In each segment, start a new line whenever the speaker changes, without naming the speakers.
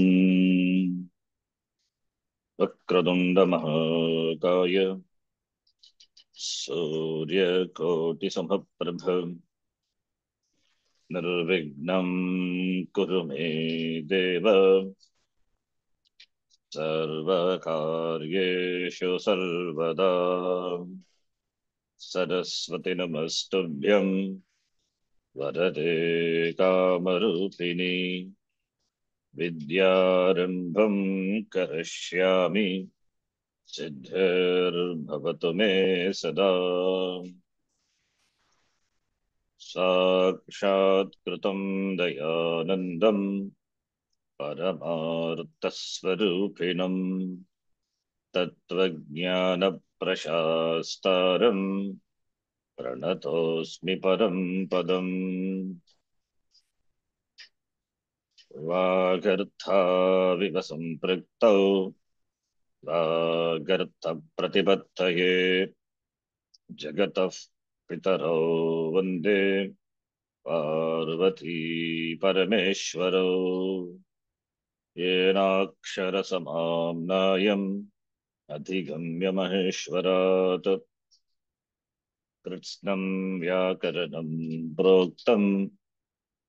ॐ वक्रतुण्डमहाकाय सूर्यकोटिसमप्रभ निर्विघ्नं कुरु मे देव। सर्वकार्येषु सर्वदा सरस्वति नमस्तुभ्यं। वरदे कामरूपिणी विद्यारम्भं करिष्यामि। सिद्धिर्भवतु मे सदा। साक्षात्कृतं दयानन्दं परमार्थस्वरूपिणम् तत्त्वज्ञानप्रशास्तारम् प्रणतोऽस्मि परं पदम्। वागर्थाविव सम्पृक्तौ वागर्थप्रतिपत्तये जगतः पितरौ वंदे। पार्वती परमेश्वरौ। येनाक्षरसमाम्नायम् अधिगम्य महेश्वरात्। कृत्स्नम् व्याकरणम् प्रोक्तम्।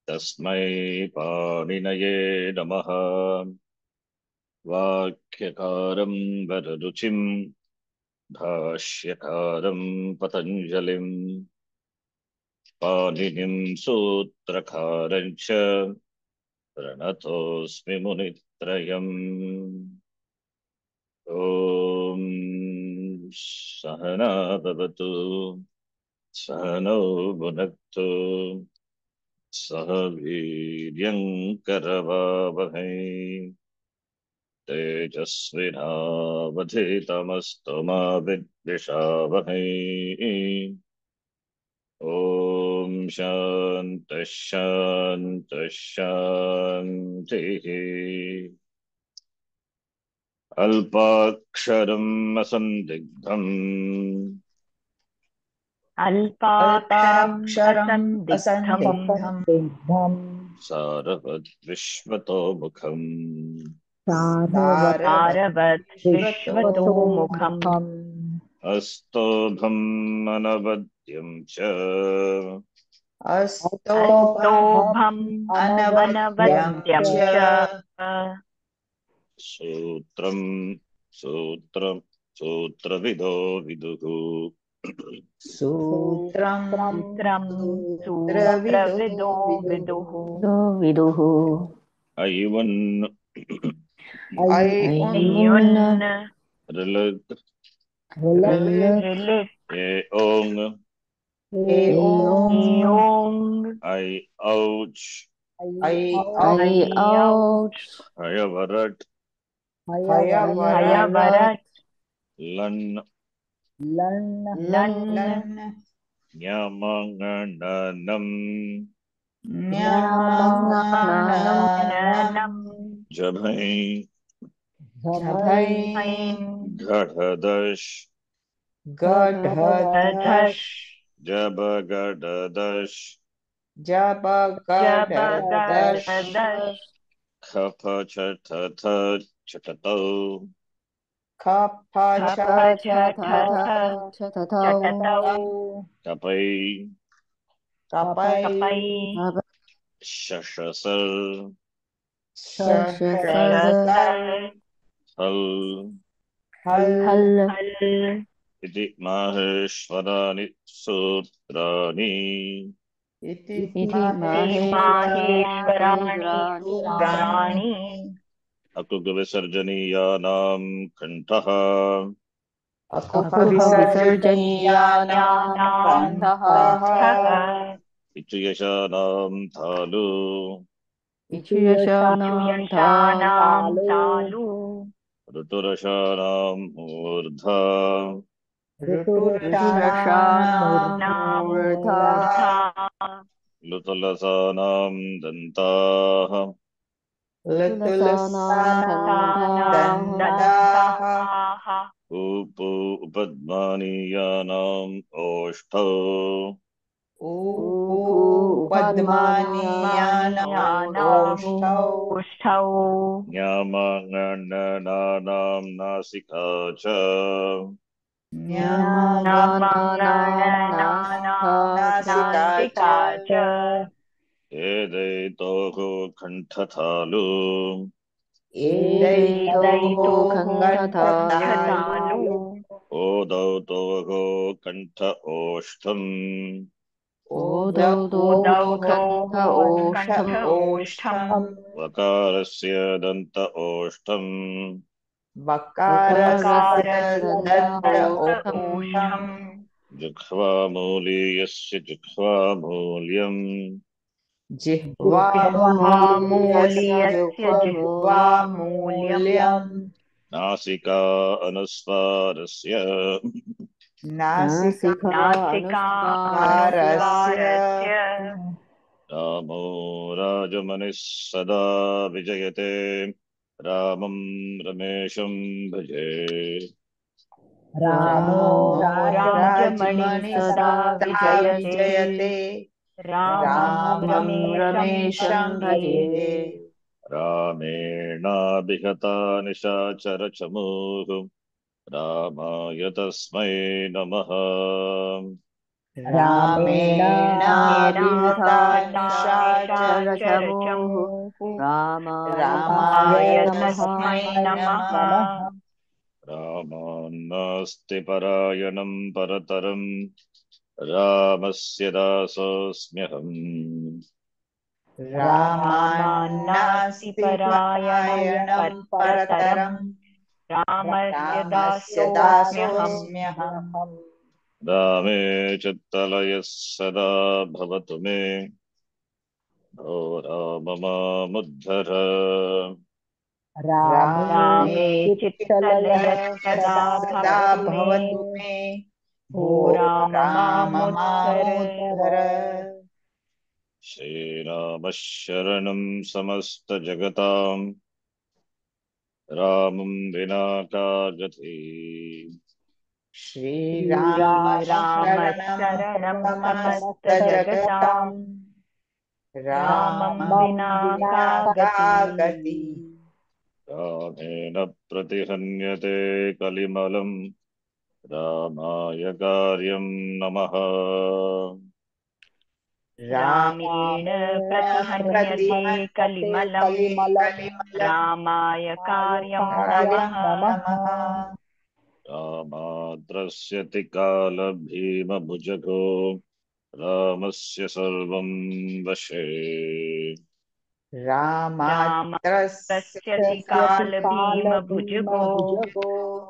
तस्मै पाणिनये नमः। वाक्यकारम् वररुचिम् भाष्यकारम् पतञ्जलिम् पाणिनिम् सूत्रकारम् च प्रणतोऽस्मि सहना भवतु, सहनौ भुनक्तु। सह वीर्यङ्करवावहै। तेजस्विनावधितमस्तु मा विद्विषावहै ॐ शान्तः शान्तः शान्तिः अल्पाक्षरम् असन्दिग्धम्।
अल्पाक्षरम्
सारवद्विश्वतो मुखम्।
तारवत् विश्वतोमुखम्
अस्तोभम् अनवद्यम् च।
अस्तोभम् अनवद्यम् च।
सूत्रम् सूत्रम् सूत्रविदो विदुः।
सूत्रम्
सूत्रम् सूत्रविदो विदुः
विदुः
ऐवन्
अयुन्
ऋलग्
ऋलिट्
ए ओङ्
योङ्
ऐ औच्
ऐ औच्
हयवरट्
हयवरट्
लन्
ननम्
जभै घटदश
दधश्
जबगडदश
जबगददश्
खफ छठथ छटतौ कपै
कपै
शशसर् हल्
हल्
इति माहेश्वराणि सूत्राणि
इति
माहेश्वराणि सूत्राणि
अकुगविसर्जनीयानां कण्ठः। इचुयशानां थालु।
तालु
ऋतुरशानां मूर्धा लुतलसानां दन्ताः। ऊपु उपद्मानीयानाम् ओष्ठौ
उपद्मानीयानौष्ठौ
नासिका च
नासिका च
एदैतोः कण्ठथालु
एदैतोः कण्ठथालु
ओदौ तोः कण्ठ ओष्ठम्। वकारस्य दन्त ओष्ठम्।
वकारस्य दन्त ओष्ठम्।
ओष्ठम्
जुह्वामूलीयस्य जुह्वामूल्यम्
जिह्वामूल्यस्य जिह्वामूल्यम्।
नासिका अनुस्वारस्य।
नासिकानुस्वारस्य
रामो राजमनिः सदा विजयते। रामं रमेशं भजे।
रामो
राजमणि सदा विजयते। रामं
रामं रमेशं भजे
रामेणाभिहता निशाचरचमूः रामाय तस्मै नमः।
रामेणाभिहता निशाचरचमूः रामाय तस्मै नमः।
रामान्नास्ति परायणं परतरं रामस्य दासोऽस्म्यहम्।
रामान्नास्ति परायणं परतरं
रामस्य दासोऽस्म्यहम्।
रामे चित्तलयः सदा भवतु मे। भो राम मामुद्धर
रामे चित्तलयः सदा भवतु मे। राम
श्रीरामः शरणं समस्तजगताम् रामं विना
श्रीराम शरणं रामं विना का
रामेण प्रतिहन्यते कलिमलम्। रामाय कार्यं नमः।
रामेण प्रतिहन्यते कलिमलम्। रामाय कार्यं नमः।
रामाद्रस्यति कालभीमभुजगो। रामस्य सर्वं वशे।
रामस्यति कालभीमभुजगो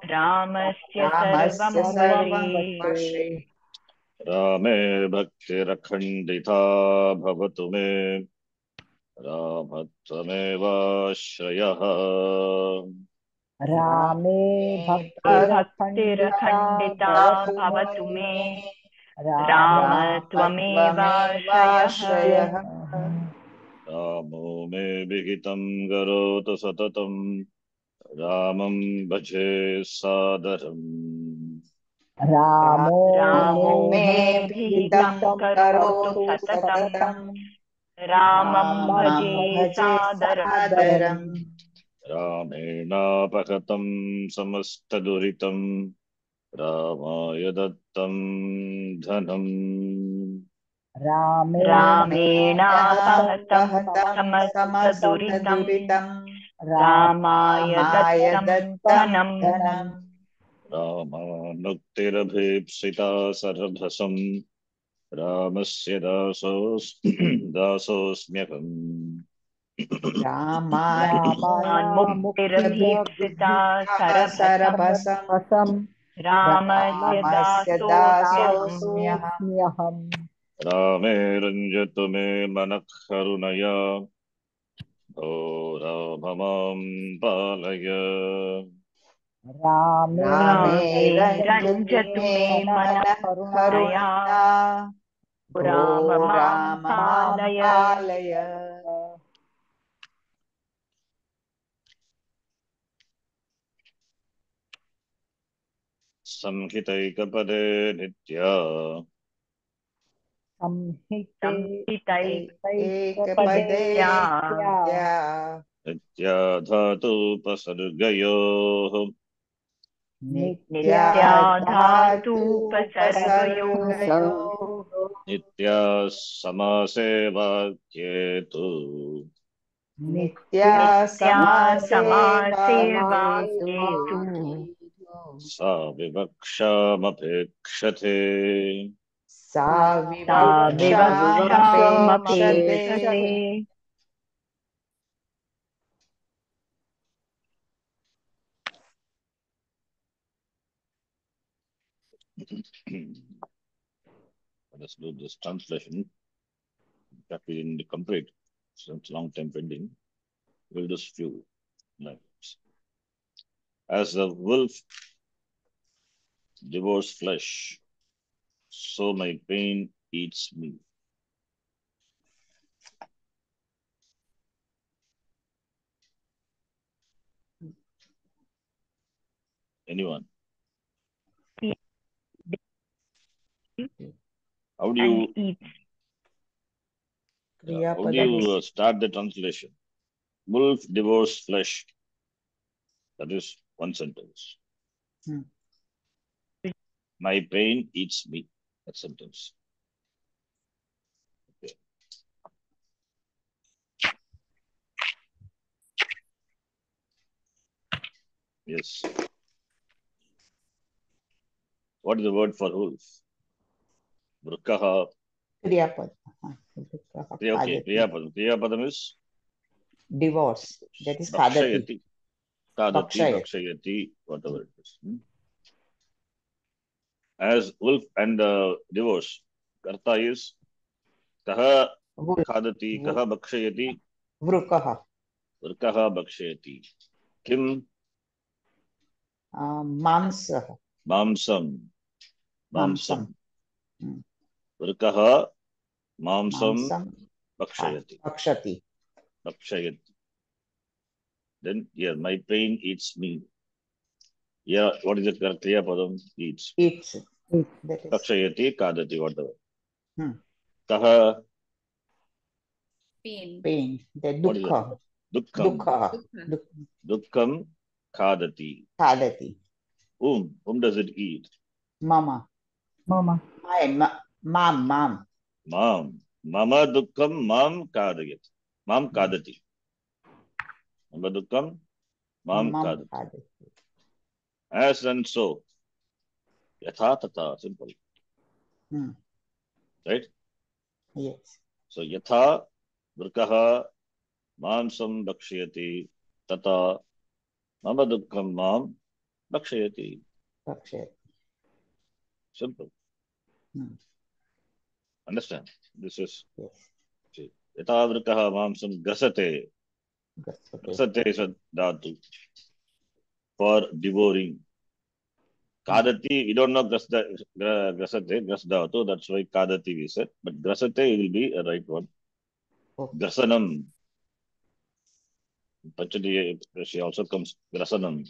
रामस्य सर्वं वशे
रामे भक्तिरखण्डिता भवतु मे। रामत्वमेवाश्रयः।
रामे
भक्तिरखण्डिता भवतु मे। राम त्वमेवाश्रयः
रामो मे विहितं करोतु सततं रामं भजे सादरम्।
रामो
रामो
मे विहितं करोतु सततं
रामं भजे सादरम्।
रामेणापहतं समस्तदुरितं रामाय दत्तं धनम्।
रामेणापहतं समस्तदुरितं रामाय दत्तं धनम्।
रामानुक्तिरभीप्सिता सर्वसम् रामस्य दासोस् दासोऽस्म्यहम्।
मुक्तिरभीप्सिता सरभसम्
सरभसं
रामस्य दासोऽस्म्यहम्।
रामे रञ्जतु मे मनः करुणया पालय
रामे
रञ्जतु मे मनः करुणया राम माँ पालय
संहितैकपदे नित्या। नित्याधातुपसर्गयोः
नित्याधातुपसर्गयोः
नित्याः समासे वाक्ये तु
नित्या
समासे
समासे
वाक्ये तु
सा विवक्षामपेक्षते।
सा
सा
विवक्षामपेक्षते
विवक्षामपेक्षते
Let us do this translation that we didn't complete since long time pending. We'll just few lines. As the wolf devours flesh, so my pain eats me. Anyone? How do you
and eats.
Yeah, How do you uh, start the translation? Wolf devours flesh. That is one sentence.
Hmm.
My pain eats me that symptoms. Okay. Yes. What is the word for wolf? Brukkaha. Kriyapadam. Okay, is?
Divorce. That is
Kadati.
Kadati,
Dakshayati, whatever it is. Hmm? as wolf and uh, divorce. Karta is kaha khadati, kaha bakshayati.
Vrukaha.
Vrukaha bakshayati. Kim?
Uh, mamsaha.
Mamsam.
Mamsam.
Vrukaha mamsam
bakshayati.
Ah,
bakshati.
Bakshayati. Then here, my pain eats me. Yeah, what is the correct Padam? Eats.
Eats. Hmm.
Dukkam.
dukkha
Dukkha.
duk-
Dukkam Kadati.
खादति
Whom? Whom does it eat?
मम
Mama.
my ma- माँ माँ
Mam. Mama Dukkam Mam Kadayat. Mam Kadati. Mama Dukkam Mam
माँ
Kadati.
खादति
As and so. यथातथा simple right
so
यथा
मृक
मांसम भक्षयति तथा
मम
दुख माँ भक्षयति सिंपल
अंडरस्टैंड
दिस इज़ यथा मृक मांसम ग्रसते Kadati, we don't know grasate, grasdhatu, that's why kadati we said, but grasate will be a right one.
Okay.
Grasanam. Pachadi, she also comes grasanam.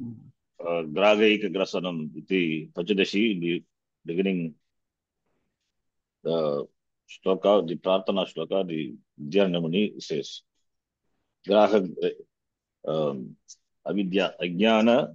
Hmm.
Uh, Gragaika grasanam, iti Pachadashi, the beginning, the shloka, the prarthana shloka, the Dhyana says, Graha, um, avidya, ajnana,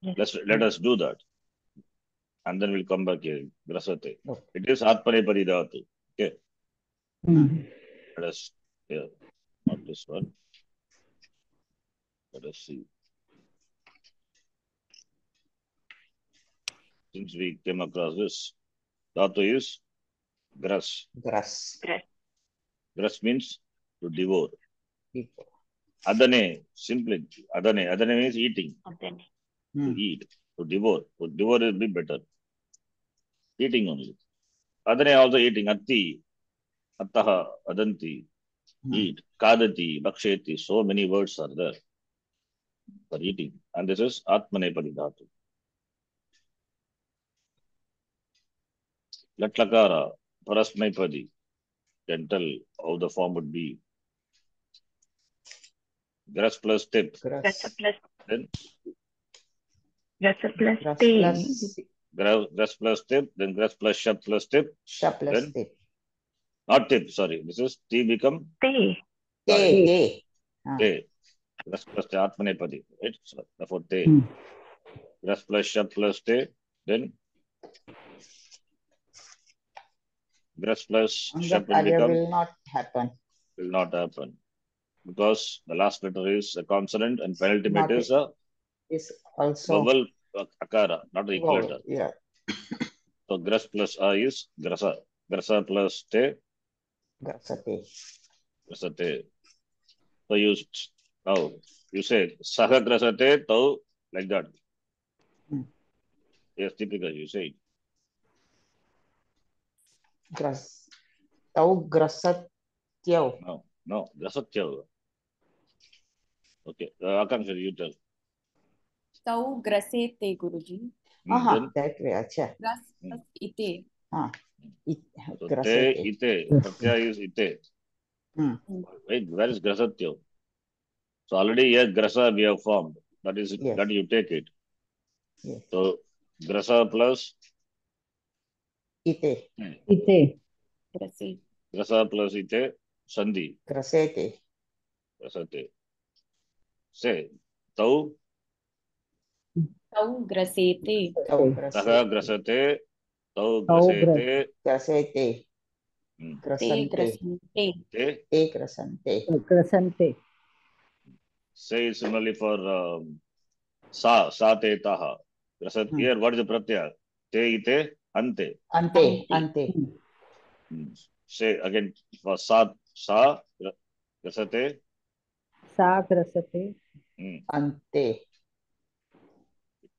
Yes.
Let's let us do that. And then we'll come back here. Grasate.
Okay.
It is Atmane Paridhatu. Okay.
Mm.
Let us here, not this one. Let us see. Since we came across this, dhatu is gras.
grass
Gras means to devour. Adane, simply adane. Adane means eating,
Adane.
To
Hmm.
eat, to devour. To devour will be better. Eating only. Adane also eating. Atti, Attaha, Adanti,
Hmm.
eat. Kadati, Baksheti. So many words are there for eating. And this is Atmanepadi Dhatu. Latlakara, Parasmaipadi. Can tell how the form would be. Grass plus tip.
Grass.
Plus
Then
Rasa plus
Grass
T.
plus
grass, grass plus tip. Then grass plus shap plus tip.
sha plus
Then-
tip.
Not tip, sorry. This is T become
T.
Te, te. Ah,
te. Grass plus te Atmanepadi. Right? So therefore te.
Hmm.
Grass plus shap plus te. Then grass plus
and
shap
the
will become
will not happen.
will not happen because the last letter is a consonant and penultimate
Not
is a
Is also
vowel uh, akara, not a equal
vowel. Yeah.
So grass plus a is grasa. Grasa plus te,
Grasate.
grasate. So you now you say saha grasate tau like that.
Hmm.
Yes, typical you say. it.
Gras. Tau grasatyau.
No, no, grasatya. Okay, uh, Akanksha, you tell.
तौ ग्रसेते guruji
Hmm,
Aha,
then,
that way. Acha.
ग्रस plus इते
Ah. It,
so te,
grasate.
ite, pratyaya is ite.
Hmm.
Wait, where is grasatya? So already here grasa we have formed. That is
Yes.
that you take it.
Yes.
So grasa plus
Ite.
Ite.
ग्रसे
grasa plus ite sandhi
Grasete.
grasate. Say tau
तौ ग्रसेते
grasete.
grasate tau
Tau
grasate
Grasete.
hmm,
ते
Grasante.
ग्रसन्ते
te.
Te grasante.
Krasante.
Say it similarly for um, sa sa te taha. Grasat
Hmm.
here what is the pratyaya? Te ite ante.
Ante. Ante.
Hmm. Say again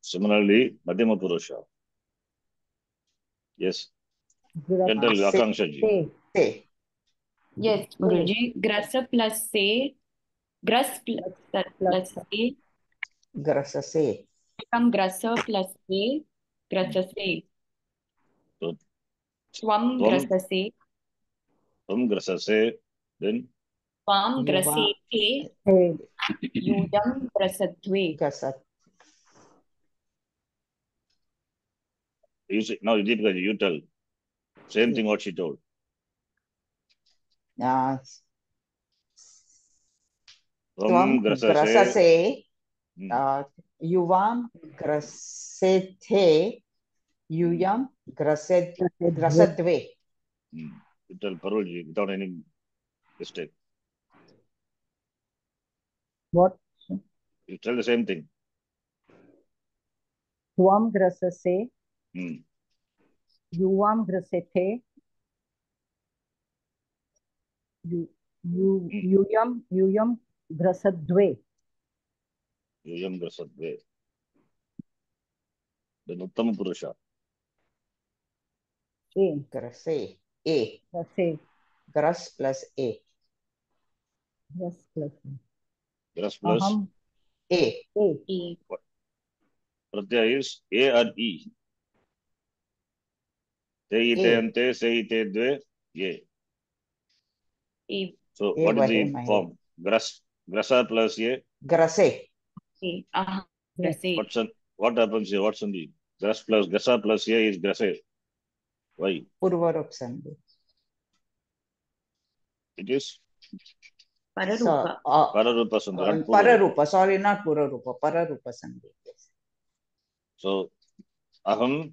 Similarly, Madhyama Purusha. Yes.
Grasate.
Akanksha ji.
Te.
Yes guruji gross plus से ग्रस plus plus से
Grasase.
कम ग्रस plus से ग्रससे
So,
त्वं
त्वं-
ग्रससे
Tam grasase, then
त्वां
युवा-
ग्रसेते
Te.
यूयं ग्रसध्वे
Grasat.
You say, now Deepika you tell. Same thing what she told.
Ah.
Hmm.
Ah, Yuvam grasete. Yuyam graset. Grasadve.
Hmm. You tell Parul ji without any mistake.
What?
You tell the same thing.
Tvam grasase.
Hmm.
You, you, yuyam, yuyam grasadve.
Yuyam grasadve. Then Uttama Purusha.
A.
Grase. A.
Grase.
Gras plus A.
Yes, plus.
Gras plus
Aham.
A.
A.
A
Pratyaya is A or E. Te ite
A.
ante, se ite dve, ye.
A
So
A
what is
vahe
the
mahe.
form? Gras, grasa plus ye.
Grase.
ए अहं ग्रसे
What's on, what happens here? What's on the gras plus grasa plus ye is grase. Why?
Purvarup sandhi.
It is
पररूप
So, uh,
pararupa sandhi.
uh,
not purarupa.
Pararupa. Sorry, not Purarupa. Pararupa sandhi. Yes.
So aham
Aham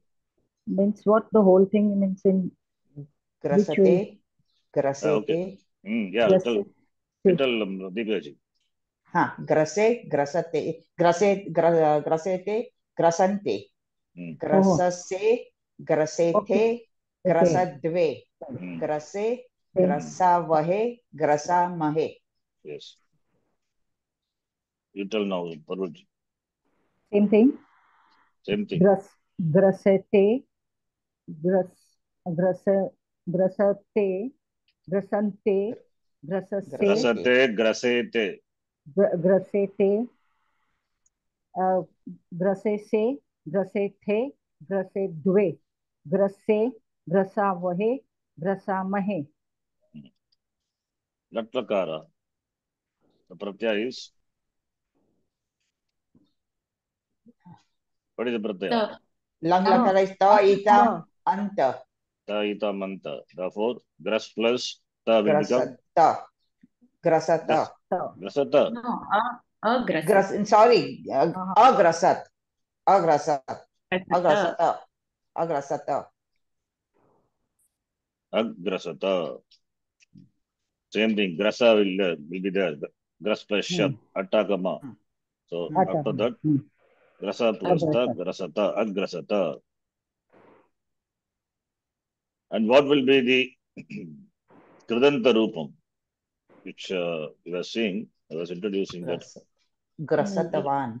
means what the whole thing means in
ग्रसते
way?
ग्रसेते
Hmm. Yeah,
Grase-
tell. Tell um, Deepaji.
हा ग्रसे ग्रसते ग्रसे ग्र- ग्रसेते ग्रसन्ते
Hmm.
ग्रससे ग्रसेथे
Okay.
ग्रसद्वे
Hmm.
ग्रसे
Same.
ग्रसावहे ग्रसामहे
Yes. You tell now, Parul.
same thing
Same thing.
ग्रस ग्रसते ग्रस ग्रस ग्रसते ग्रसन्ते ग्रससे
Grasate, grasete.
ग्र- ग्रसेते अ, ग्रसेसे ग्रसेथे ग्रसे द्वे ग्रसे ग्रसावहे ग्रसामहे
Latlakara. The pratyaya is. What is the pratyaya?
Ah.
लकार is ta itam
Ah.
Anta
Ta ita manta. Therefore, gras plus ta will become
grasata grasata
grasata.
no, a, agrasa.
Gras sorry ag-
Uh-huh.
agrasat agrasat
Grasata.
agrasata agrasata
Agrasata. Same thing. Grasa will, uh, will be there. Gras plus shab. Attakama.
Hmm.
So
Hmm.
after that,
Hmm.
grasa plus ta,
Agrasata.
grasata, agrasata. And what will be the Kridanta Rupam, which uh, you were seeing, I was introducing
Gras- that. Grasatavan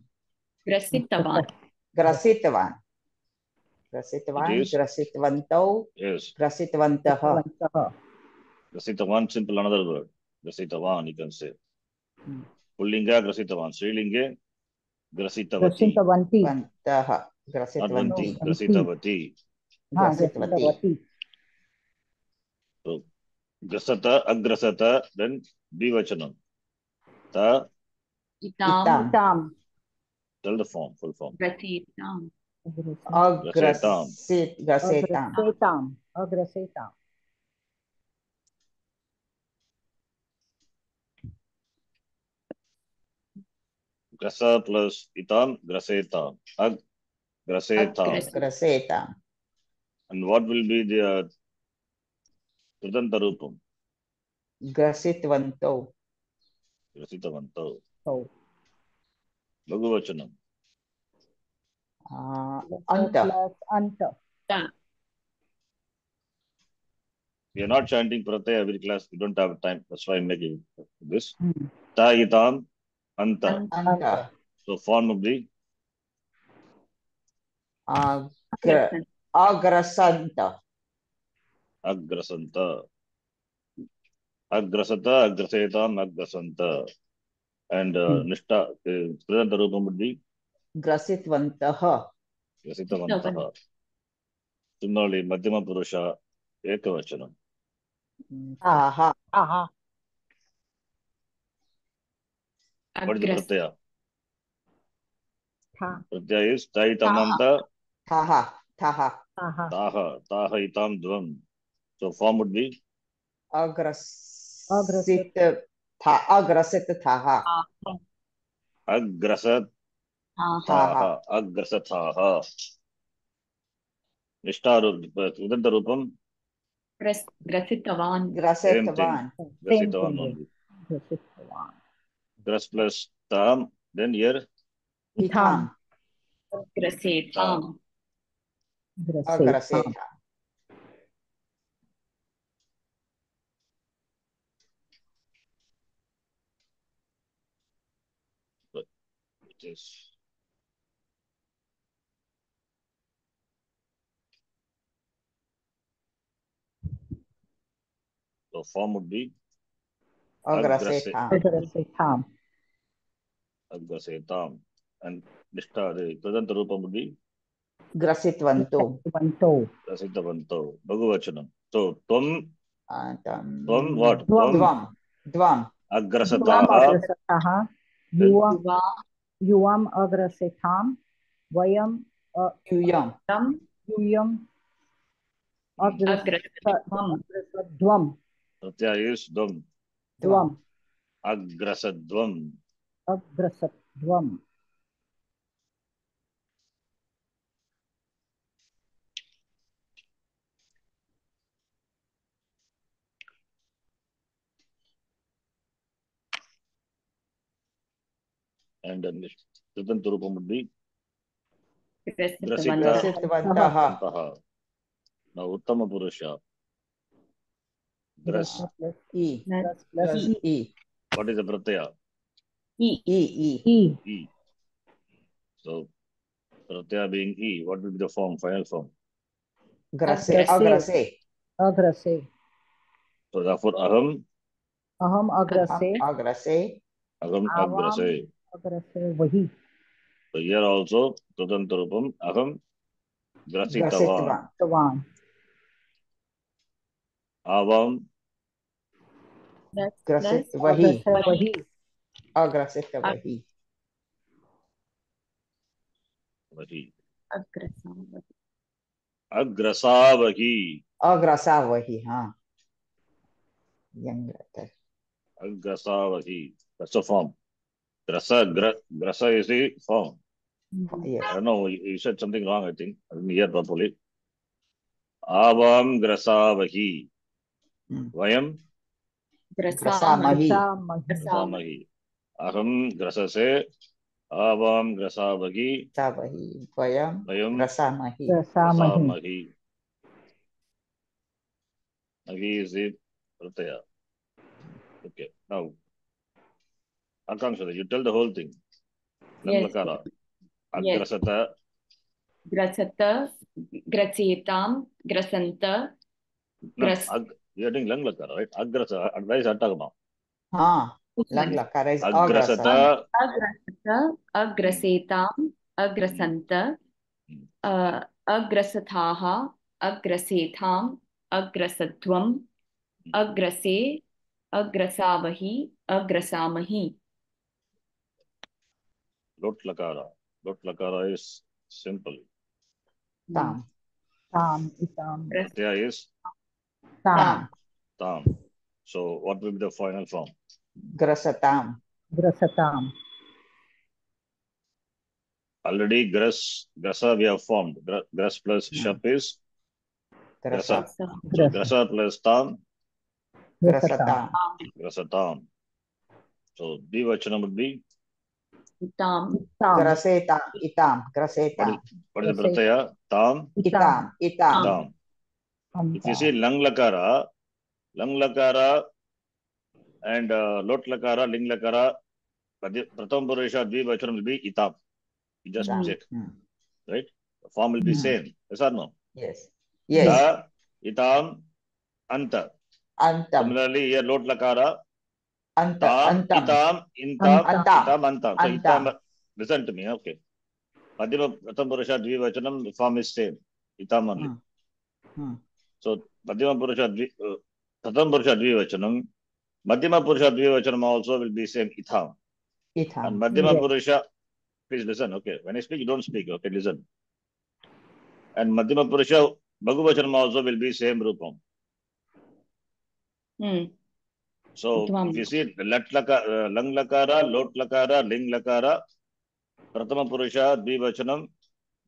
Grasitavan.
grasitavan grasitavan
It
grasitavantau
Yes,
grasitavantah
Grasitavan, simple another word. Grasitavan, you can say.
Hmm.
Pullinga, Grasitavan. Srilinge, Grasitavati.
grasitavanti
Vanti, Grasitavati.
हा
grasitavati
ग्रसितवती
So grasata, agrasata, then divachanam. Ta.
Itam.
Itam.
Tell the form, full form.
Grasitam.
Agrasetam.
Agrasetam. Agrasetam.
Grasa plus itam, grasetam. Ag, grasetam.
Grasetam.
And what will be the uh, Laguvachanam.
uh, anta
plus anta
Ta.
We are not chanting Pratyaya every class. We don't have time. That's why I'm making this.
Hmm.
Ta Itam, Anta.
anta
So form of the
agra agrasanta
అగ్రసంత.
అగ్రసత అగ్రసేత అగ్రసంత
and
నిష్ట
ప్రజంత
రూపం ఉంది. గ్రసిత్వంత. గ్రసితవంత.
సున్నాళి మధ్యమ
పురుష
ఏకవచనం. ప్రత్యయ. ప్రత్యయ స్థాయితమంత. So form would be
agrasit tha agrasit thaha
Agrasat
Ah,
Taha, Agrasathaha. Nishta Kridanta Rupam,
Gras- Grasitavan.
grasitavan
Grasitavan only.
ग्रसितवान्
Gras plus Tam, then here
itam
Grasetam.
ग्रसेताम्
is so form would be
agrasetam
Agrasetam and Nishta, the present Rupam would be
grasitvantu
ग्रसितवन्तौ
Rasitavanto, Bhagavachanam. So Tvam
Antam.
Tvam what?
Dvam. Dvam.
agrasataha.
युवा युवाम् अग्रसे वयं.
तं
यूयम् अग्रस-
अग्रसत्वम्
अग्रसध्वम्
Pratyaya is dvam.
द्वम्
Agrasadvam.
अग्रसध्वम्
and
unleashed.
Sitantarupamudhi.
Drasita. Now Uttama Purusha.
Dras.
E. Plus E.
What is the pratyaya?
E. E.
E.
E. So pratyaya being E, what will be the form, final form?
Grase.
Agrase.
Agrase.
So therefore aham.
Aham
agrase.
Aham
agrase.
Aham agrase.
अग्रसे वही
So here also Kritan Turupam Aham Grasitavan.
Grasitvan.
तवान्
Avam
plus
Grasit.
Plus
Vahi.
अग्रसे वही
Agrasita vahi.
Vahi.
अग्रसावत्
Agrasavahi.
Agrasa vahi. हाँ. Young letter.
Agrasavahi. That's the form. Grasa, gra, grasa is the form.
Yes.
I don't know, you, said something wrong, I think. I didn't hear properly. Avam grasavahi.
Hmm.
Vayam
Grasamahi.
grasamahi. Aham grasase. Avam grasavahi.
Grasavahi. Vayam.
Vayam
Grasamahi.
रसामहि
grasamahi. Ahi is the pratyaya. Okay, now. Akanksha, you tell the whole thing.
Yes.
Langlakara.
Yes.
Agrasata.
ग्रसत ग्रसेतां ग्रसन्त
No,
Gras-
ag, you're doing Langlakara, right? Agrasa. That is Attagama.
हाँ. Lang lakara is
Agrasata.
अग्रसत अग्रसेताम् अग्रसन्त a, अग्रसथाः अग्रसेथाम् अग्रसध्वम् अग्रसे अग्रसावहि अग्रसामहि
Lot Lakara. Lot Lakara is simple.
Tam.
ताम् इताम्
Pratyaya is
ताम्
Tam. So what will be the final form?
Grasatam.
ग्रसताम्
Already Gras, Grasa we have formed. Gras plus
Hmm.
Shap is
Grasa.
So
ग्रस
Grasa plus Tam,
ग्रसताम्
Grasatam.
Grasatam. So Dvachanam would be,
ताम्
ताम्
Graseta. Itam.
what
Graseta.
is, what is the Tam,
Itam. Itam.
Tam. If you see Lang Lakara, Lang Lakara and uh, Lot Lakara, Ling Lakara, Pratham Purusha Dvivachanam will be Itam. You just
Itam.
check.
Hmm.
right The form will be
Hmm.
same. Yes or no?
Yes. Yes.
Ta, Itam, Anta.
Antam.
Similarly, here Lot Lakara,
Anta.
Tam,
Antam.
Itam, Intam,
Antam.
Itam, Antam. So. Itam, listen to me, okay. Madhyama Pratham Purusha Dvivachanam, the form is same. Itam only.
Hmm. Hmm.
So Madhyama Purusha Dvi, uh, Pratham Purusha Dvivachanam, Madhyama Purusha Dvivachanam also will be same Itam. And
Itam.
Madhyama
Yes.
Purusha, please listen, okay. When I speak, you don't speak, okay, listen. And Madhyama Purusha Bhagavachanam also will be same Rupam.
Hmm,
So if you see Lat Lakara, uh, Lang Lakara, Lot Lakara, Ling Lakara, Prathama Purusha Dvivachanam,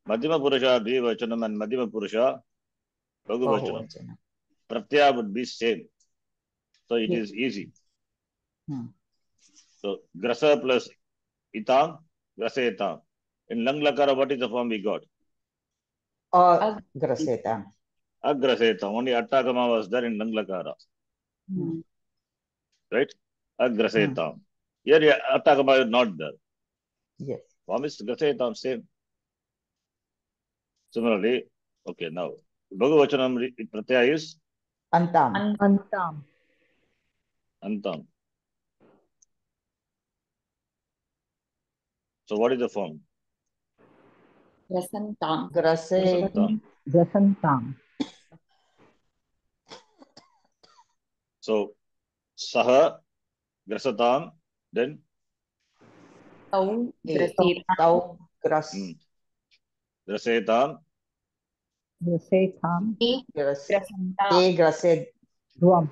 Madhyama Purusha Dvivachanam and Madhyama Purusha Bhagavachanam.
Bahuvachanam.
Pratyaya would be same. So it
Yes.
is easy.
Hmm.
So Grasa plus Itam, Grasa Itam. In Lang Lakara, what is the form we got?
Or Graseta.
Agraseta. Only Attagama was there in Lang Lakara. right? Agrasetam. Mm. Here you are talking not there.
Yes.
Promised grasetam, same. Similarly, okay, now, Bhagavachanam Pratyaya is?
Antam.
Antam.
Antam. So what is the form?
Grasantam.
Grasantam.
Grasantam.
So सः ग्रसतां then
तौ
ए,
ग्रसेतां
तौ gross
mm, ग्रसेतां
ग्रसेतां
ते
gross
ग्रसन्तां
ते ग्रसे
ध्वं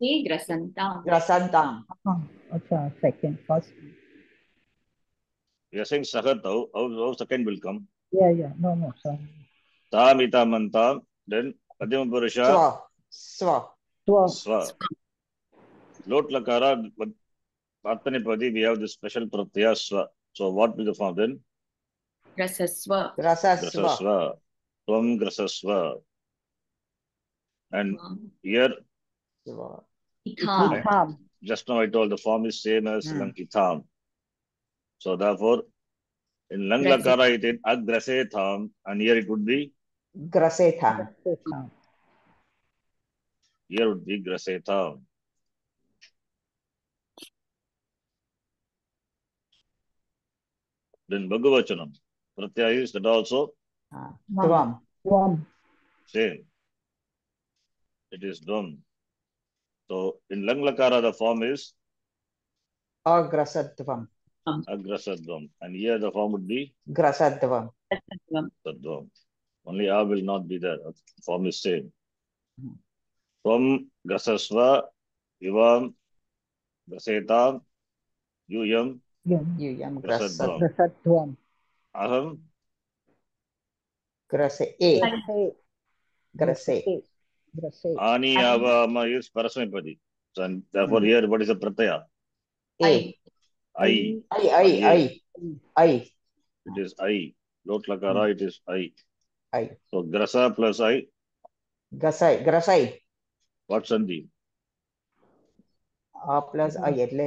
ते ग्रसन्तां
ग्रसन्तां
हाँ, अच्छा second first
we are saying सः तौ how, how second will come
yeah yeah no no sorry
ताम् इतामन्तां then मध्यम पुरुष
स्व स्व
Twa,
स्व लोट लकारा we have this special pratyaya swa so what will the form then
ग्रसस्व
ग्रसस्व
grasasva tvam grasasva and here
Itham,
just now I told the form is same as
Hmm.
lankitham. So therefore, in lang
Grase-
lakara it is agrasetham, and here it would be
ग्रसेतां
Grasetam,
Yerudigrasetam. Then Bhagavachanam. Pratyaya is that also?
Ah.
Dvam. Dvam.
Same. It is done. So in Langlakara, the form is?
Agrasadvam.
Agrasadvam. And here the form would be?
Grasadvam.
Grasadvam. Only A will not be there. Form is same.
Hmm.
त्वं गसस्व इवां
गसेतां
यूयं
ग्रसध्वम्
अहं
ग्रसे ए ग्रसे
आनीयावाम is परस्मैपदि therefore here what is the pratyaya
i
i
i i i i
it is i lot lakara it is i
i
so grasa plus i
gasai grasai
What સંધિ?
the પ્લસ આઈ એટલે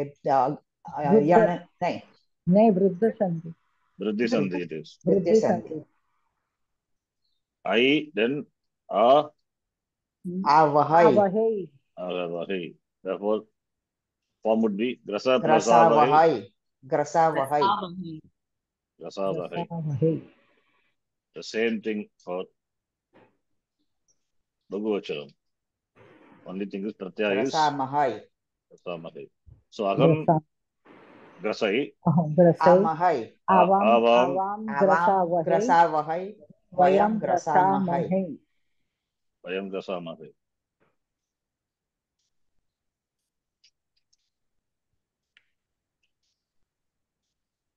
અહીંયા નહીં.
નહીં વૃદ્ધ સંધિ
વૃદ્ધિ સંધિ it is
વૃદ્ધિ
સંધિ
આઈ
ધેન આ a
વહઈ
આ
વહઈ therefore form would be grasa
grasa vahai grasa
vahai
grasa
vahai
the same thing for laguvachanam only thing is pratyaya is
samahai
samahai So agam grasai.
Aham grasai.
samahai
Avam,
avam,
avam grasavahai.
grasavahai.
Vayam grasamahai.
Vayam grasamahai.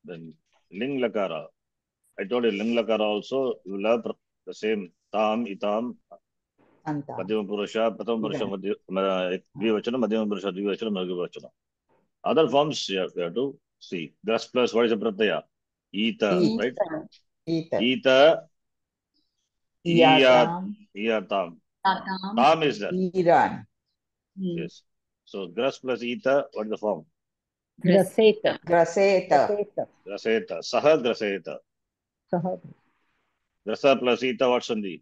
Then ling lakara. I told you ling lakara also you will have the same tam, itam, ಅಂತ ಮಧ್ಯಮ ಪುರುಷ ಪ್ರಥಮ ಪುರುಷ ಮಧ್ಯ ದ್ವಿವಚನ ಮಧ್ಯಮ ಪುರುಷ ದ್ವಿವಚನ ಮೃಗವಚನ other forms you have to see thus plus what is
ಪ್ರತ್ಯಯ
ಈತ
ರೈಟ್
ಈತ
Iyatam.
Tam is that.
Iran.
Yes. So gras plus eta, what is the form?
Graseta. Graseta.
Graseta. Saha graseta.
Saha.
Grasa plus eta, what's on the?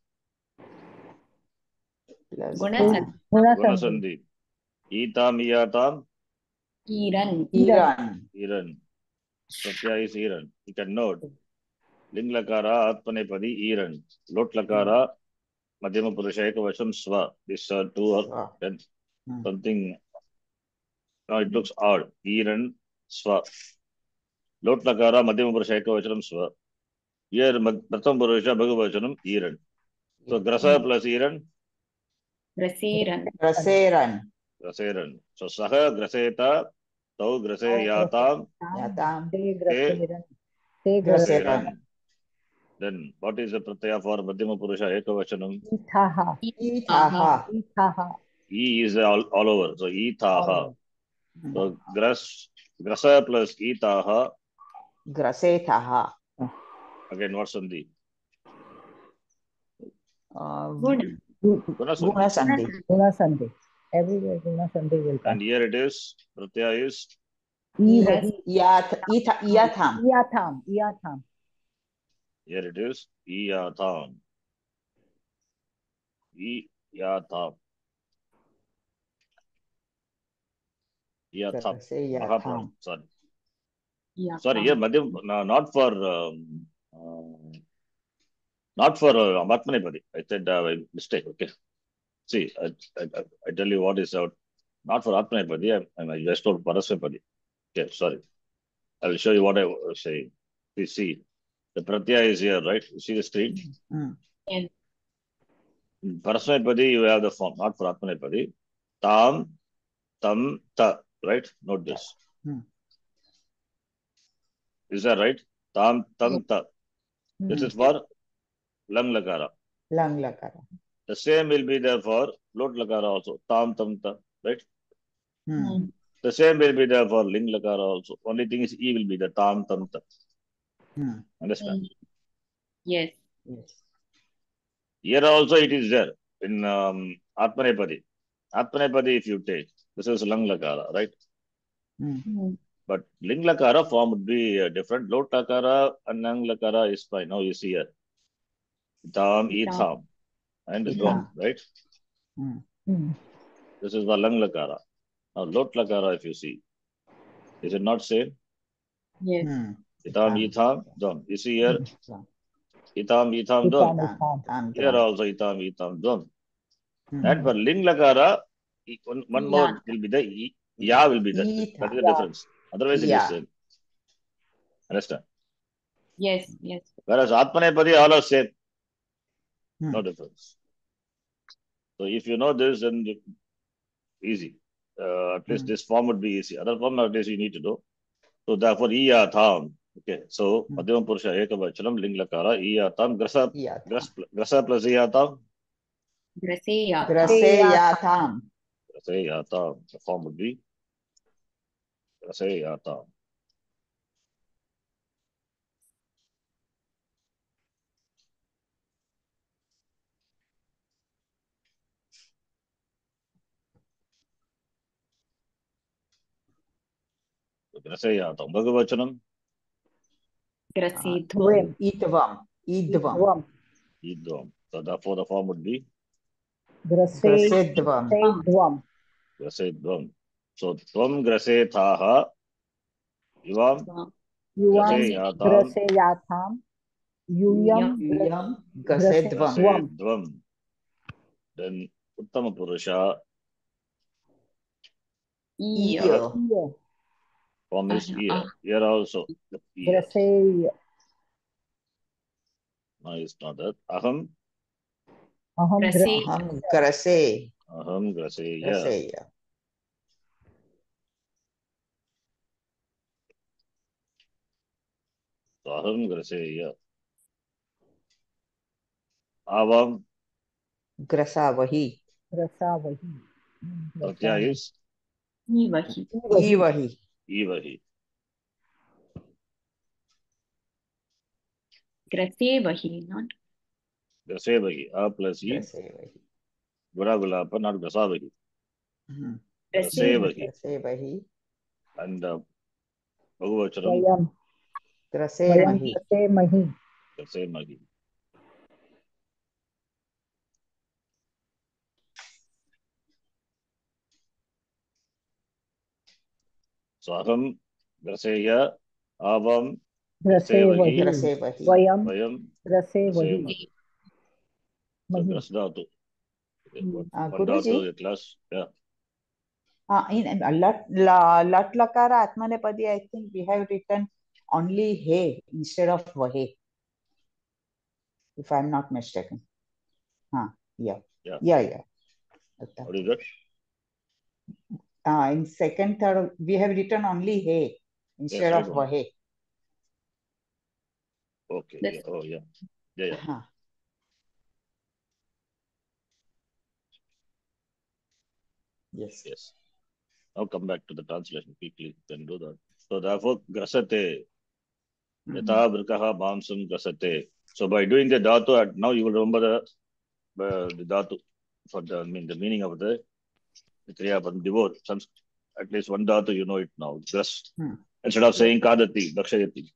குணசந்தி ஈதாம் ஈயாதாம்?
ஈரன்.
ஈரன்.
ஈரன். Sathya is ஈரன். யூ கேன் நோட் லிங் லகாரா ஆத்மநேபதி ஈரன். லோட் லகாரா மத்தியம புருஷ ஏகவசம் ஸ்வ. This are two are something it looks odd ஈரன் ஸ்வ. லோட் லகாரா மத்தியம புருஷ ஏகவசனம் ஸ்வ. இயர் பிரதம புருஷ பகுவச்சனம் ஈரன். ஸோ கிரச பிளஸ் ஈரன்
ग्रसेरन्
ग्रसेरन् ग्रसेरन् सो सः
ग्रसेत
तौ ग्रसेयातां यातां
ते
ग्रसेरन्
then what is the pratyaya for madhyama purusha ekavachanam
ithaha
ithaha
ithaha
e is all, all over so ithaha so gras grasa plus ithaha
grasetaha
again what sandhi
uh,
good
Guna Sandhi.
Guna Sandhi.
Guna Sandhi. Everywhere Guna Sandhi will
And here it is, Pratyaya is
E
Yes.
vahi.
Yath, itha, yatham.
Iyatham. Iyatham.
Here it is Iyatham. Iyatham. Iyatham.
Grase
Mahaprabhu.
yatham.
Sorry.
Yeah.
Sorry, here Madhyam, no, not for um, not for uh, Amatmanipadi. I said uh, mistake. Okay. See, I, I, I- I tell you what is out. Not for Atmanipadi. I, I just told Parasmapadi. Okay, sorry. I will show you what I was saying. You see, the Pratyaya is here, right? You see the screen?
Mm.
And
In Parasmapadi, you have the form, not for Atmanipadi. Tam, tam, ta, right? Note this.
Hmm.
Is that right? Tam, tam, ta. This
Hmm.
is for Lang Lakara.
Lang lakara.
The same will be there for Lot Lakara also. Tam, tam, ta, right?
Hmm.
The same will be there for Ling Lakara also. Only thing is E will be the Tam, tam, ta.
Hmm.
Understand?
yes.
Yes.
Here also it is there in um, Atmanepadi. Atmanepadi, if you take, this is Lang Lakara, right?
Hmm.
But Ling Lakara form would be uh, different. Lot Lakara and Lang Lakara is fine. Now you see here. Tam, E,
Tam.
Tham. And
Itham.
Dvam, right?
Hmm.
This is the Lang Lakara. Now Lot Lakara, if you see, is it not same?
Yes.
Hmm.
Itam,
Itham.
Itham, Dvam. You see here,
Dvam.
Itam, Itham,
Itam,
Dvam.
Tam,
Itam.
Here also Itam, Itam, Dvam.
Hmm.
And for Ling Lakara, one, one more will be the E, Ya will be there.
Ita.
That is the difference. Otherwise, it
Ya.
is same. Understand?
Yes. Yes.
Whereas Atmanepadi, all are same.
Hmm.
No difference. So if you know this, then easy. Uh, at least
Hmm.
this form would be easy. Other form, at least you need to know. So therefore, Iyatham. Okay. So
Hmm.
Madhyama Purusha Ekavachanam Ling Lakara Iyatham Grasa
Yatham.
Gras Grasa plus Iyatham.
Graseya.
Grase yatham.
Grasa Iyatham. The form would be Grasa
Grasedhu.
Dvem.
Itvam. Idvam.
Dvam.
Idvam. So therefore, the form would be
Grase.
Grasedvam.
Grase Dvam.
Grasa Dvam. So Tvam Grasa Thaha Ivam
Yuvam.
Grase Yatham.
Yuyam.
Yuyam.
Grase
Gasedvam.
Dvam.
Dvam. Then Uttama Purusha.
Iyo.
Iyo.
from
this
year.
year also.
Graseya.
No, it's not that. Aham.
Aham graseya.
Aham
graseya.
Graseya.
Aham graseya. Avam.
Grasavahi.
Grasavahi.
Grasavahi. Grasavahi.
Grasavahi.
Ivahi.
Ivahi.
Grasevahi. Not
Grasevahi. A plus E.
Grasevahi.
Gura Gulapa, not Grasavahi.
Mhm.
Grasevahi.
Grasevahi.
And uh, Bhagavachanam
Vayam. Vayam
Grasemahi.
Grase Mahi.
Grasemahi. So aham graseya. Avam
Grase
Grasevahi.
Vahi.
Grasevahi.
Hmm.
Uh. Uh, in in lat, la, lat lakara atmanepadi, I think we have written only he instead of vahe. If I'm not mistaken. Huh, yeah.
Yeah.
Yeah, yeah. Okay. Uh, in second, third, we have written only he instead
right
of vahe.
Okay.
That's-
Yeah. Oh, yeah. Yeah, yeah.
Huh. Yes.
Yes. Now come back to the translation quickly. Can do that. So therefore, grasate.
Mhm.
Yata vrikaha mamsam grasate. So by doing the dhatu, now you will remember the, uh, the dhatu. for the I mean the meaning of the Kriya Padam devote. Some, at least one dhatu you know it now. Just
Hmm.
instead of saying kadati, dakshayati.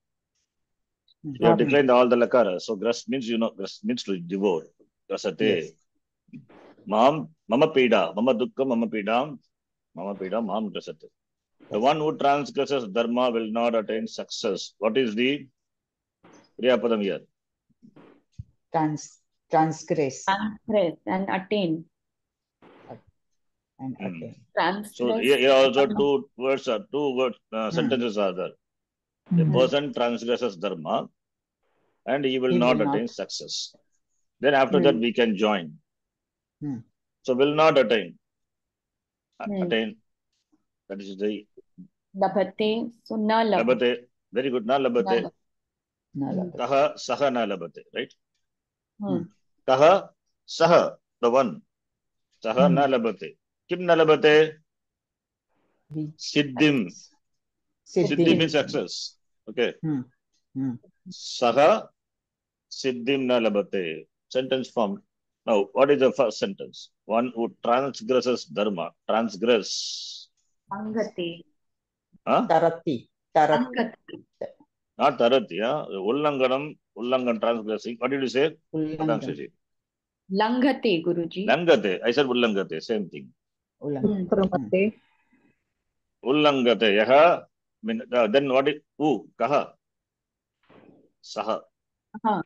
You have
Hmm.
declined all the lakara. So gras means you know gras means to devote. Grasate.
Yes.
Mam mama pida. Mama dukkha mama pidam. Mama pida mam grasate. The one who transgresses dharma will not attain success. What is the Kriya Padam here?
Trans, transgress
Transgress and attain.
And
Hmm.
attain.
Transgress.
So here, here also two words are two words uh, sentences are there. A
Hmm.
person transgresses dharma, and he will
He
not
will
attain
not.
success. Then after that
Hmm.
we can join.
Hmm.
So will not attain. A-
Hmm.
Attain. That is the
Labhate. So na labhate.
labate. Very good. Na
Na
labate.
labhate.
No,
Hmm.
labhate.
Kaha saha na labate. Right.
Hmm.
Kaha saha the one. Saha
Hmm.
na labate. Success. Okay.
Hmm. Hmm.
Saha siddhim na labate. Sentence form. Now, what is the first sentence? One who transgresses dharma. Transgress.
Angate.
Huh?
Tarati. Tarati.
Angate.
Not tarati. Huh? Ullanganam. Ullangan transgressing. What did you say?
Ullangan.
Akankshaji.
Langate, Guruji.
Langate. I said ullangate. Same thing.
उल्लङ्घते
hmm, hmm. ya, ah, then what it what is saha. कः सः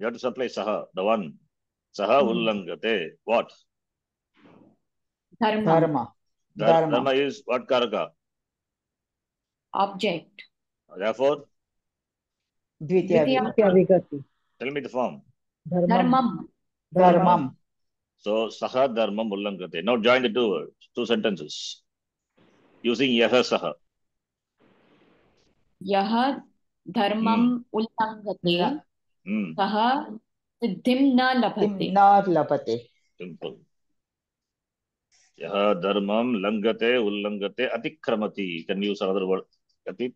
you saha supply सः the
one
सः What?
Dharma.
Dharma. Dharma.
is what karaka?
object.
Therefore?
Dvitiya
vigati.
Tell me the form.
Dharmam.
Dharmam.
So, saha dharmam ullangate. Now join the two words, two sentences. Using yaha saha.
Yah dharmam ullangate.
Hmm.
Sah siddhim na labhate.
Na labhate.
Simple. Yaha dharmam langate ullangate atikramati. Can you use another word? Ati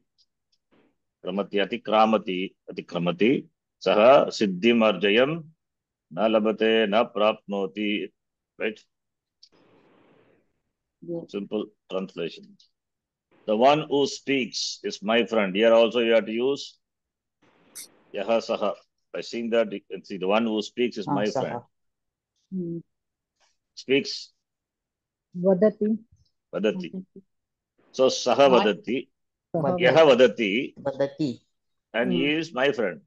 kramati atikramati atikramati. Saha siddhim arjayam na labate na prapnoti. Right?
Yes.
Simple translation. The one who speaks is my friend. Here also you have to use yaha saha. By seeing that, you can see the one who speaks is
Ah,
my
saha.
friend.
Hmm.
Speaks
Vadati.
vadati. So saha
What?
vadati,
Saha
yaha vadati,
Vadati.
and he is my friend.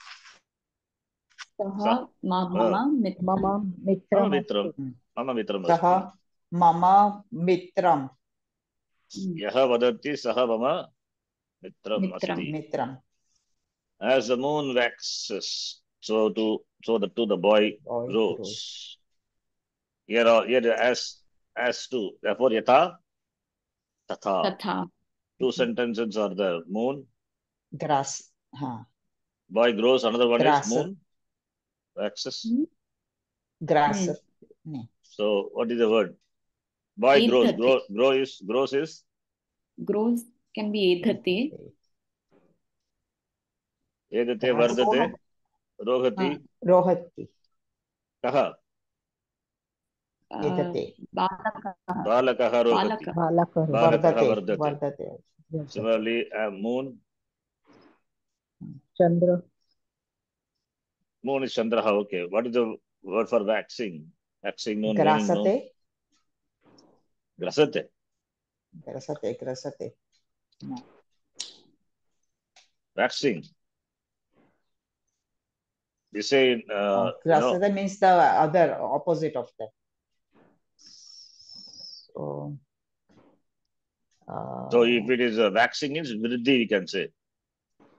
Sah mama mit.
Mama
Mama
Mitra.
mitram.
Hmm.
Mama mitram.
Saha mama mitram.
Yaha vadati saha mama mitram
Mitram.
asti.
Mitram.
As the moon waxes, so to so the to the boy
Boy
grows.
grows.
Here, are- here as as to therefore yatha tatha.
Tatha.
Two sentences are there. Moon,
Grass. Huh.
boy grows. Another one
Grass.
is moon waxes.
Grass.
Hmm.
So what is the word? Boy grows. Grow grow is grows is
Grows can be edhate.
edate
Grass.
vardate rohati
Rohati.
kaha
Uh, balakah.
balakaha rohati.
Balaka.
Balakaha
Vardate.
Similarly, uh, moon
Chandra.
Moon is chandraha. Okay. What is the word for waxing? Waxing moon. waning moon.
Grasate.
Grasate.
Grasate. Grasate. No.
Waxing. We say in,
uh,
you know,
grasate means the other opposite of that. So, uh,
so if it is uh, waxing is vriddhi, we can say.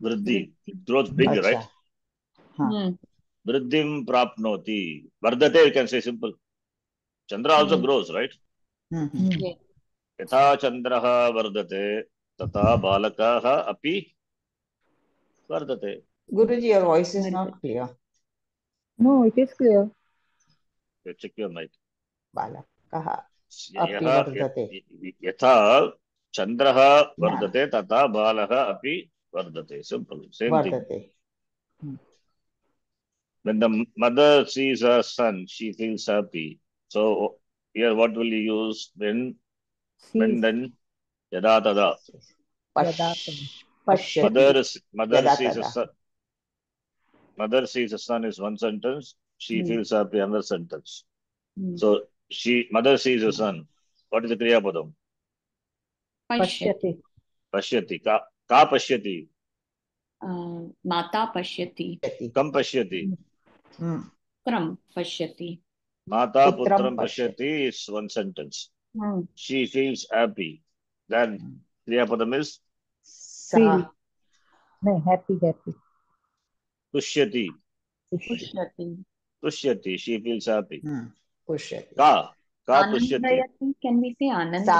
Vriddhi. It grows big,
acha.
right?
Hmm.
वृद्धि
प्राप्त
वर्धते चंद्र
also
grows
right चंद्र वर्धते तथा बालक अपि वर्धते
guruji your voice is not clear
no it is clear you
check your mic
बालक
अपि
वर्धते
यथा चंद्र वर्धते तथा बालक अपि वर्धते सिंपल सेम थिंग
वर्धते
when the mother sees her son she feels happy. So here what will you use when when then? Yada tada
Yadatam.
Mother is- mother
Yada
sees a son. Mother sees a son is one sentence. She
Hmm.
feels happy another sentence.
Hmm.
so she mother sees a son. What is the kriya padam
Pashyati.
Pashyati.
pashyati. Ka ka pashyati?
Uh, Mata pashyati.
Pashyati.
kam pashyati माता
पुत्रं
पश्यति is one sentence she feels happy then
क्रियापदम is see नहीं
happy
happy
पुष्यति पुष्यति पुष्यति she
feels happy
पुष्यति का का
पुष्यति कैन वी से आनंद
सा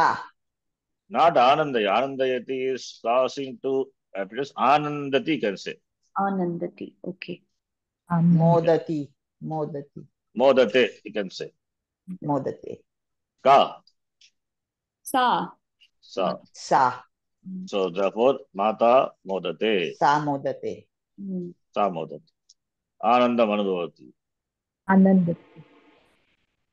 नॉट आनंद आनंदयति इज़ क्रॉसिंग टू हैप्पीनेस आनंदति can say
आनंदति okay.
Anand.
Modati. Modati.
modate you can say
Modate.
ka
Sa.
sa
Sa.
so therefore mata modate
Sa modate.
Hmm.
sa modate anandam anubhavati
Anandati.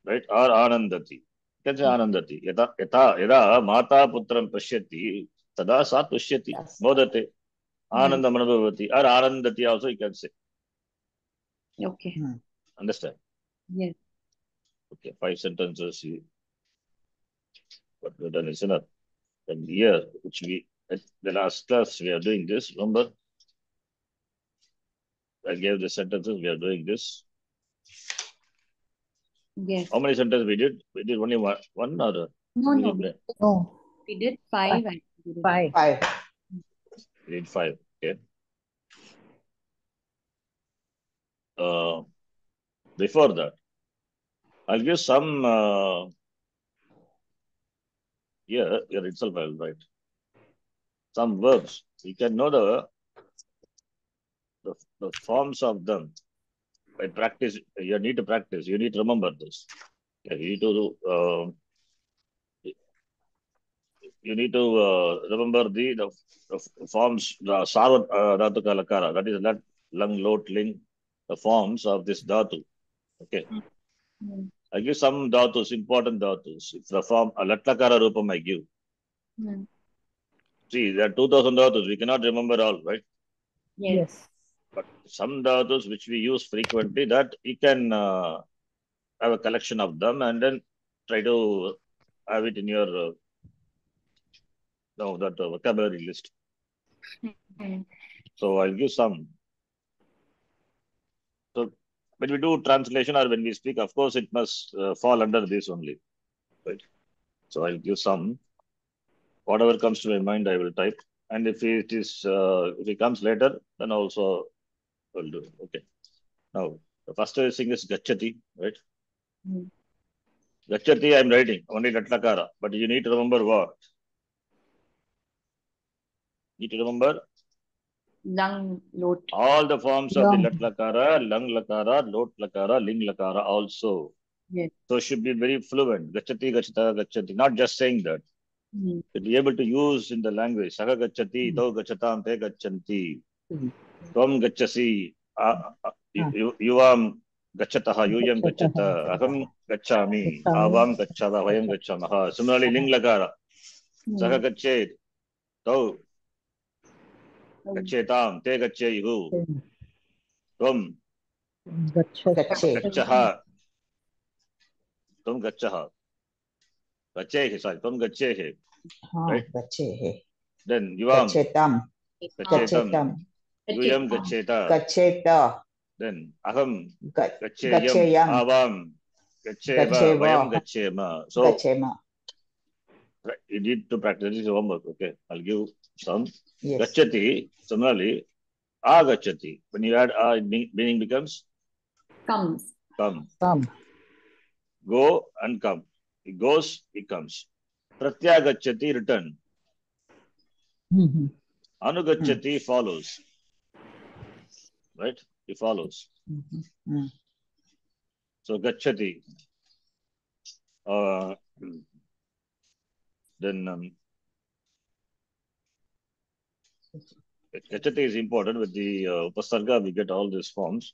right or anandati you can say anandati yata yata yada mata putram pashyati tada sa tushyati
Yes.
modate anandam anubhavati or anandati also you can say
Okay. Hmm.
understand
Yes.
okay five sentences you what we've done is enough and here which we at the last class we are doing this remember I gave the sentences we are doing this
Yes.
how many sentences we did we did only one one or
No,
we
no.
did,
No,
We did five. and we did-
five.
Five.
we did five okay uh before that I'll give some uh here here itself I'll write. Some verbs. You can know the the, the forms of them. By practice you need to practice. You need to remember this. You need to uh, you need to uh, remember the, the, the forms the sarva uh, dhatu kalakara that is that lung lot ling the forms of this dhatu okay
Hmm.
i give some dhatus important dhatus it's the form a latlakara rupam i give
Hmm.
see there are 2000 dhatus we cannot remember all right
Yes.
Yes.
but some dhatus which we use frequently that you can uh, have a collection of them and then try to have it in your uh, no, that uh, vocabulary list.
Hmm.
So I'll give some. So when we do translation or when we speak, of course, it must uh, fall under this only, right? So I'll give some. Whatever comes to my mind, I will type. And if it is, uh, if it comes later, then also I'll do. it. Okay. Now the first thing is gachati, right?
Hmm.
Gachati, I'm writing only latlakara, but you need to remember what? You Need to remember
Lung lot.
all the forms of the lat lakara, lung lakara, lot lakara, ling lakara also.
Yes.
So should be very fluent. Gachati, gachata, gachati. Not just saying that.
Mm-hmm.
To be able to use in the language. Saga gachati, mm-hmm. tau gachatam, te gachanti.
Mm-hmm.
Tvam gachasi,
Ah.
yuvam gachataha, yuyam gachata, aham gachami, avam gachava, vayam gachamaha. Similarly, ling lakara.
Hmm.
Saga gachet, tau
Hmm.
gachetam, te gachayuhu. Tvam
Gachati.
Gache.
गच्छः त्वं गच्छः गच्छेः sorry त्वं गच्छेः
हाँ,
Right.
गच्छेः.
then युवां
गच्छेतं.
गच्छेतं
गच्छेतं.
यूयं गच्छेत
गच्छेत.
then अहं
ग-
गच्छेयम्
गच्छेयम्.
आवां गच्छेव
गच्छेव.
वयं गच्छेम so
गच्छेम.
you need to practice this is homework okay I'll give some
Yes.
gachati similarly agachati when you add a meaning meaning becomes
Comes.
come
Come.
go and come it goes it comes pratyagachati return
Mhm.
Anugachati follows. Right? He follows.
Mhm. Mm.
So Gachati. Uh, then um, Gachati is important with the uh, Upasarga, we get all these forms.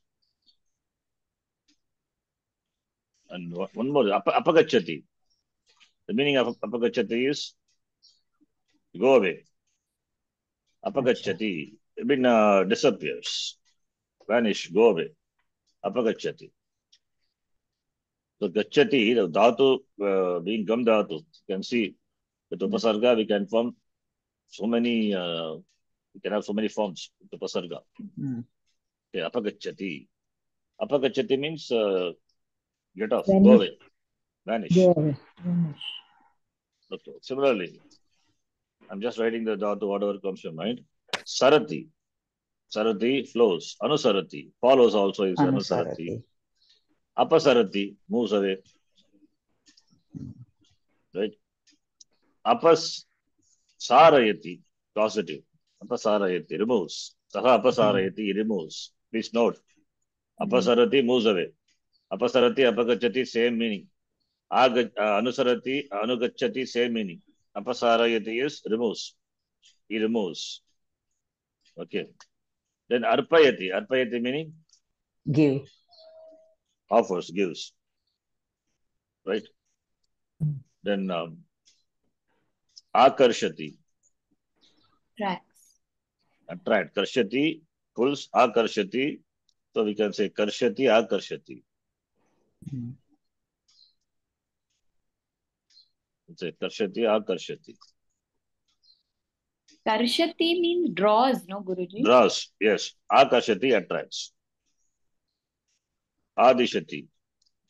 And one more, Apa, Apagachati. The meaning of apagachati is go away. Apagachati, I mean, uh, disappears, vanish, go away. Apagachati. So gachati, the dhatu, uh, being dhatu, you can see with upasarga we can form so many, uh, we can have so many forms with upasarga.
Mm.
Okay, apagachati. Apagachati means uh, get off,
Vanish.
go away, vanish.
Go away. Vanish.
Okay. Similarly, I'm just writing the dhatu, whatever comes to mind. Sarati. Sarati flows. Anusarati follows also is Anusarati.
Anusarati.
Apasarati moves away. Right? अपसारयति positive अपसारयति removes सह अपसारयति removes please note अपसरति moves away अपसरति अपगच्छति same meaning आग अनुसरति अनुगच्छति same meaning अपसारयति is removes he removes okay then अर्पयति. अर्पयति meaning
give
offers gives right then attract. Karshati pulls, akarshati. So we can say karshati, akarshati.
Mm.
It's a karshati, akarshati.
Karshati means draws, no, Guruji?
Draws, yes. Akarshati attracts. Adishati,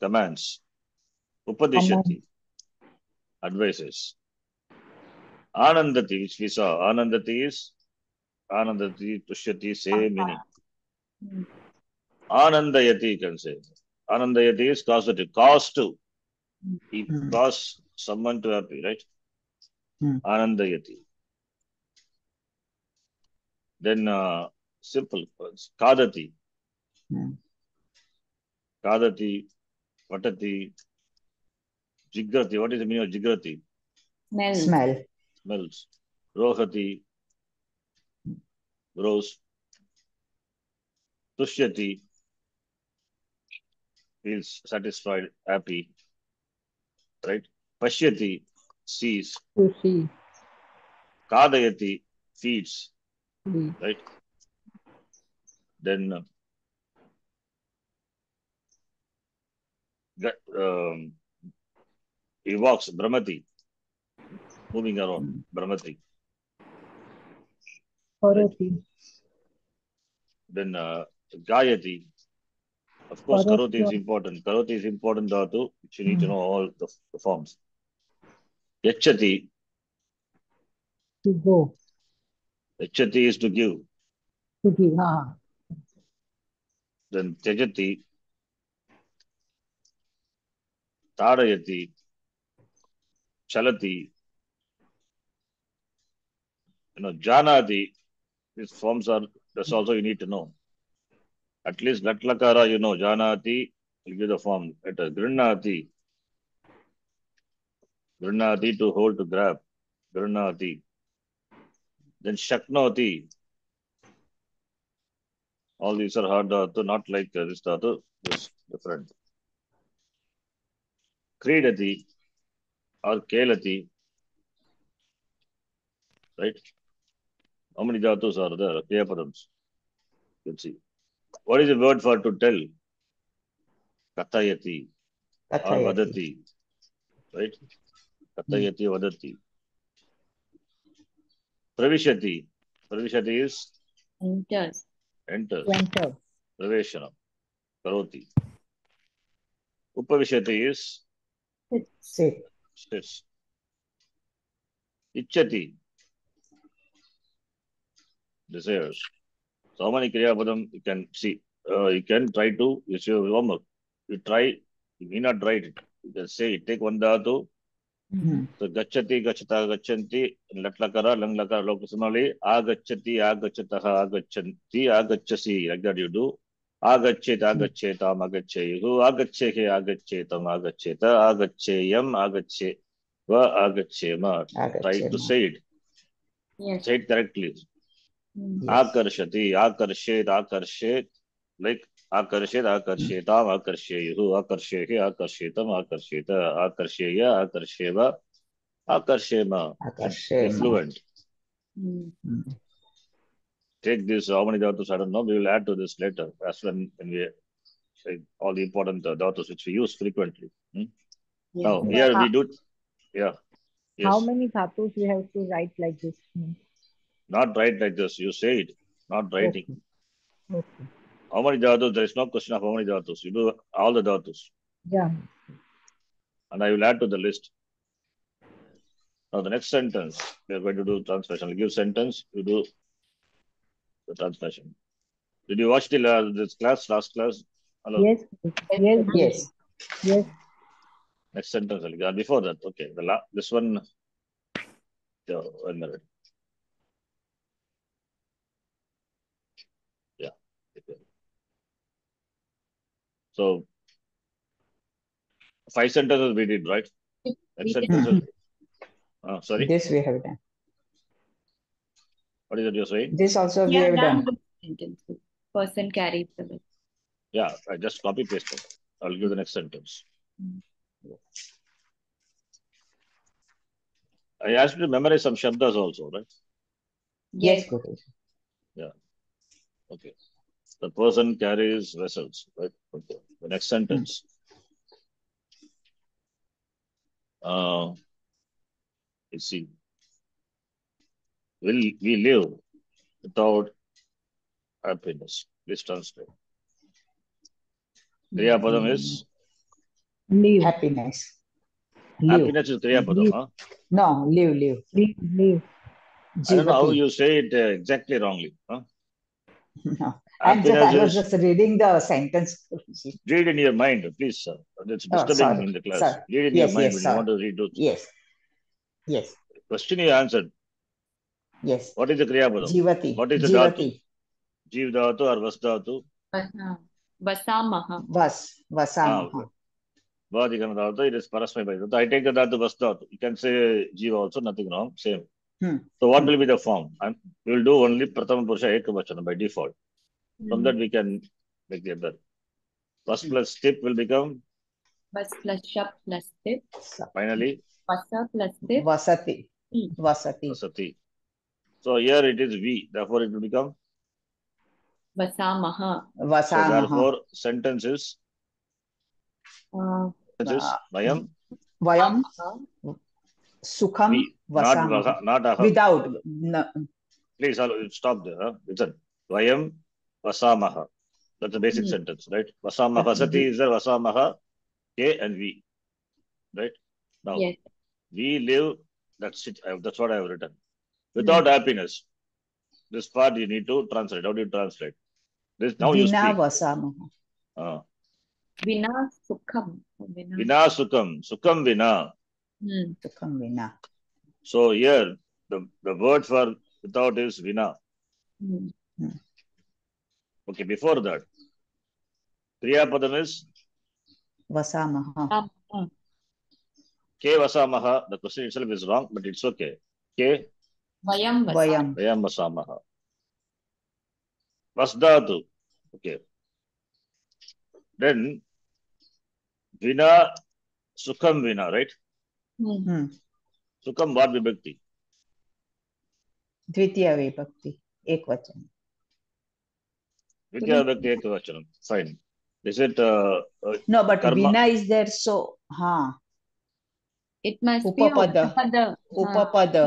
commands. Upadishati, advises. Anandati, which we saw. Anandati is Anandati, Tushyati, same meaning.
Hmm.
Anandayati, you can say. Anandayati is causative. Cause to. He
Hmm.
cause someone to happy, right?
Hmm.
Anandayati. Then uh, simple words. Kadati.
Hmm.
Kadati. Vatati. Jigrati. What is the meaning of jigrati?
Smell.
Smell.
Smells. Rohati. Grows. Tushyati. Feels satisfied, happy. Right? Pashyati. Sees.
To see.
Kadayati. Feeds.
See.
Right? Then uh, um, he walks, Brahmati, moving around, Brahmati.
Karoti.
Then uh, Gayati, of course,
Karoti.
Karoti is important. Karoti is important dhatu, which you need mm. to know all the, the forms. Yachati,
To go.
Yachati is to give.
To give. Ah.
Then Tyajati, Tadayati, Chalati, you know, Janati, these forms are, that's also you need to know. At least Latlakara, you know, Janati, will give the form. At a Grinnati, Grinnati to hold, to grab, Grinnati. Then Shaknoti, all these are hard dhatu, not like this dhatu, this different. Kridati or Kelati, right? How many dhatus are there? Kriyapadams. You can see. What is the word for to tell? Kathayati or Vadati, right? Kathayati, Vadati. Pravishati. Pravishati is
Enters.
enters.
Enter.
Praveshanam. Karoti. Upavishati is
Sit.
sits. Ichati. Desires. So how many Kriya Padam you can see? Uh, you can try to, it's your homework. You try, you may not write it. You can say, take one dhatu,
Mm.
so gachati, gachata, gachanti, latlakara, langlakara, lokasamali, agachati, agachataha, agachanti, agachasi, like that you do. Agachet, agachetam, agacheyu, agachehe, agachetam, agacheta, agacheyam, agache, va agachema. Try to
Agachema.
say it.
Yes.
Yes.
Akarshati, akarshet, akarshet, like akarshet, akarshetam, akarsheyu, akarshehe, akarshetam, akarsheta, akarsheya, akarsheva, Akarshema.
Akarshema.
Effluent.
Hmm.
Take this, how many dhatus, I don't know. We will add to this later. That's when, when we say all the important uh, dhatus which we use frequently. Hmm? Now,
Yeah.
here we do, yeah. Yes.
How many dhatus we have to write like this? Hmm.
Not write like this. You say it, not writing.
Okay.
How many dhatus? There is no question of how many dhatus. You do all the dhatus.
Yeah.
And I will add to the list. Now, the next sentence, we are going to do translation. I'll give sentence, you do the translation. Did you watch the la- this class, last class? Hello.
Yes. Yes.
Yes.
Yes.
Next sentence. I'll give. Before that, okay. The la- this one. Yeah, one minute. Yeah. okay. So five sentences we did, right? Next
We did.
Uh, sorry,
This we have done.
what is it you're saying?
This also we
Yeah,
have
done
done.
Person carries the weight.
Yeah, I just copy paste it. I'll give the next sentence. I asked you to memorize some shabdas also, right?
Yes, Guru.
Okay. The person carries vessels, right? Okay. The next sentence. Uh, let's see. Will we live without happiness? Please translate. Kriya Padam is
Leave.
Happiness. Live.
happiness is Kriya Padam,
Live.
huh?
No, live, live.
Leave. Leave.
I don't know how you say it uh, exactly wrongly. Huh?
No. I'm just, I was
is
just reading the sentence.
Read in your mind, please, sir. It's
Oh,
disturbing
sorry,
in the class.
sorry.
Read in
Yes,
your mind
yes,
when
sir.
you want to read those.
Yes. Yes.
Question you answered.
Yes.
What is the Kriya Padam?
Jivati.
What is the
Jivati.
Jeev Dhatu or Vas Dhatu?
Vasamaha.
Vas.
Ah,
Vasamaha.
okay. Vadikana Dhatu, it is Parasmay Dhatu. I take the Dhatu Vas Dhatu. You can say Jeev also, nothing wrong, same.
Hmm.
So what will be the form? And we will do only Prathama Purusha Ekavachana by default. From that we can make the other. Vas
Hmm.
plus tip will become
Vas plus shap plus tip.
finally
Vasa plus tip.
Vasati. Vasati.
Vasati. So here it is V, therefore it will become.
Vasamaha.
So
Vasamaha.
therefore sentence is,
Uh,
sentence
Uh,
Vayam,
Vayam Sukham
we, not
Vasamaha.
Vaha, not Aham.
Without. No.
Please I'll stop there. Huh? Listen. Vayam Vasamaha. That's the basic
Hmm.
sentence, right? Vasamaha. Vasati is there. Vasamaha. K and V. Right? Now,
Yes.
we live. That's it. That's what I have written. Without happiness. This part you need to translate. How do you translate? This now you
Vina
speak.
Vasamaha.
Uh,
Vina sukham. Vina.
vina Sukham. Sukam vina.
Hmm.
Sukham Vina.
So here the, the word for without is vina.
Hmm.
Okay, before that. Kriya Padam is
Vasamaha.
Amaha.
K Vasamaha. The question itself is wrong, but it's okay. K
Vayam Vasa.
Vayam.
Vayam Vasamaha. Vasdhatu. Okay. Then Vina Sukham Vina, right?
Hmm.
Hmm.
Sukham what vibhakti?
द्वितीय विभक्ति एक वचन
Vidya vibhakti ekavachanam. Fine. Is it uh, uh,
no but
Karma.
vina is there so ha
It must
Upapada.
be Upapada.
upapada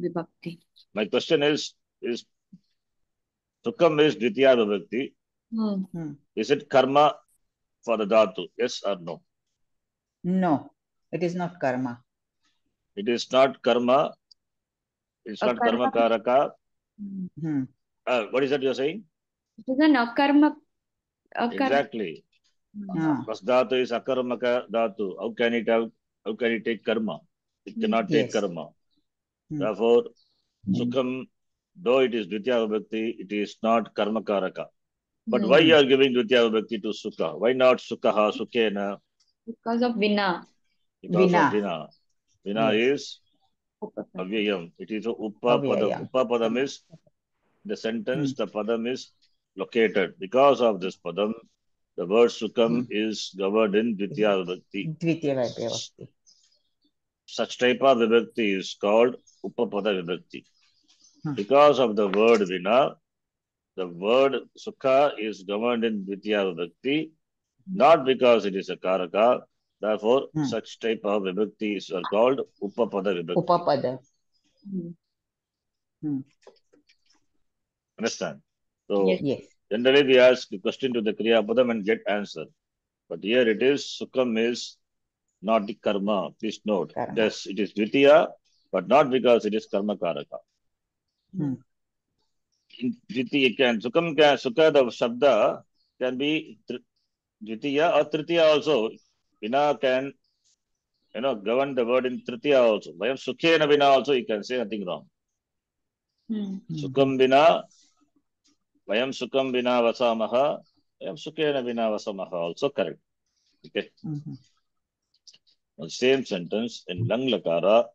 Vibhakti.
my question is is Sukham is Dvitiya vibhakti.
Hmm.
Is it karma for the dhatu? Yes or no?
no it is not karma
It is not karma. It's not karma
Akarma.
karaka.
Hmm.
hmm.
Uh, what is that you're saying?
It is an akarma. akarma.
Exactly.
Hmm.
Ah,
First dhatu is akarmaka dhatu. How can it have, how can it take karma? It cannot take
Yes.
karma.
Hmm.
Therefore,
Hmm.
sukham, though it is dvitiya vibhakti, it is not karma karaka. But
Hmm.
why you are giving dvitiya vibhakti to sukha? Why not sukhaha, sukhena?
Because of Vina.
Because
Vina.
of vina. Vina is avyayam. It is a uppa padam.
Avyayam.
Padam is the sentence, the padam is located. Because of this padam, the word sukham mm. is governed in Dvitiya Vibhakti. Such type of Vibhakti is called Upapada Vibhakti.
Hmm.
Because of the word Vina, the word Sukha is governed in Dvitiya Vibhakti, hmm. not because it is a Karaka. Therefore,
hmm.
such type of Vibhaktis is called Upapada Vibhakti.
Upapada.
Understand? So
yes.
generally we ask the question to the Kriya Padam and get answer. But here it is, Sukham is not the karma. Please note.
Karma.
Yes, it is Dvitiya, but not because it is Karma Karaka.
Hmm.
In Dvitiya can, Sukham can, Sukha, the Shabda can be Dvitiya or Tritiya also. Vina can, you know, govern the word in Tritiya also. Vayam Sukhena Vina also, you can say nothing wrong.
Hmm.
hmm. Sukham Vina, Vayam Sukham Vinavasamaha, Vayam Sukhena Vinavasamaha, also correct. Okay.
Mm-hmm.
Now, same sentence in Lang Lakara,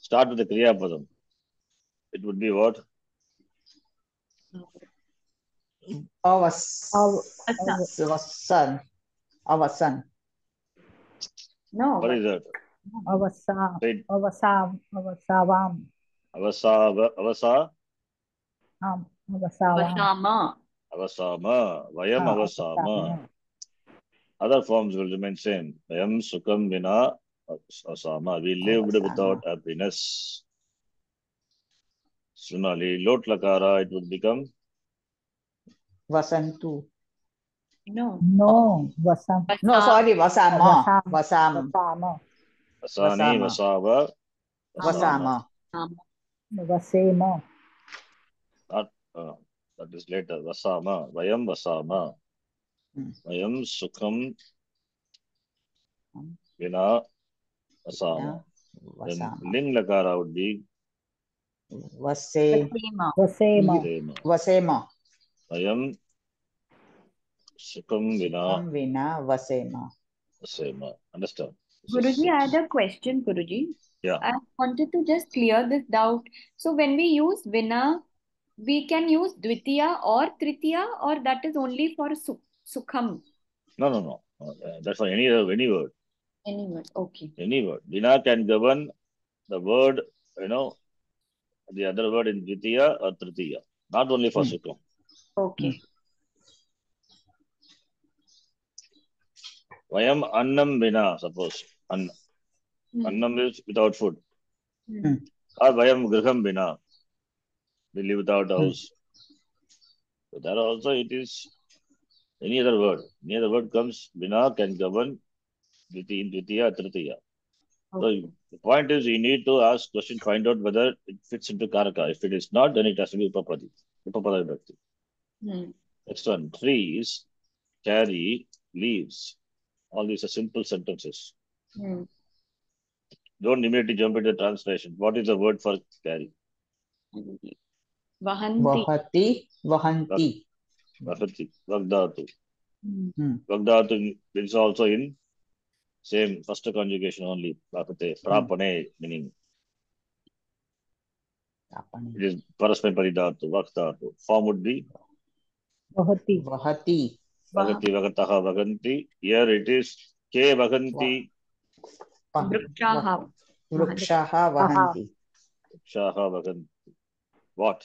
start with the Kriya Padam. It would be what?
Avasan. Avasan.
No.
What is that?
Avasa. Avasa. Avasavam.
Avasa. Avasa.
Um avasavam.
Vasama.
avasama vayam
Ah,
avasama
avasama.
other forms will remain same vayam sukham bina asama we lived
Avasama.
without happiness Sunali, lot lakara, it would become
Vasantu.
No.
No, vasam,
No, sorry, Vasama.
Vasam.
Vasam.
vasama,
Asani,
Vasama.
Vasava,
Vasama.
vasema,
Not, uh, that is later. Vasama, Vayam Vasama.
Hmm.
Vayam Sukham
Hmm.
Vina Vasama. Then Ling Lakara would be
Vase.
Vasema.
vasema,
Vasema.
Vayam Sukham Vina
Sukam Vina Vasema.
Vasema. Understand?
Guruji, I had a question, Guruji.
Yeah.
I wanted to just clear this doubt. So when we use Vina, we can use Dvitiya or Tritiya, or that is only for su Sukham.
No, no, no. Uh, That's for any any word.
Any word. Okay.
Any word. Vina can govern the word, you know, the other word in Dvitiya or Tritiya. Not only for
Hmm.
Sukham.
Okay.
Vayam Annam Vina, suppose. An
Hmm.
Annam is without food.
Hmm.
Or Vayam Griham Vina. We live without house. So there also it is any other word. Any other word comes, Vina can govern Dviti- in Dvitiya, Tritiya. So the point is you need to ask question, find out whether it fits into Karaka. If it is not, then it has to be Upapadi. Upapada Vibhakti.
Hmm.
Next one, trees carry leaves. All these are simple sentences.
Hmm.
Don't immediately jump into the translation. What is the word for carry?
Vahanti.
Vahati,
Vagdhatu.
Hmm.
Vagdhatu is also in same first conjugation only. Vakate, prapane, meaning it is parasmay paridhatu, Vakdhatu. Form would be
vahati,
Vahati.
Vagati, Vagataha, Vaganti. Here it is Ke Vaganti,
Vah-
Vrikshaha.
Vrikshaha Vahanti.
Shaha Vaganti. What?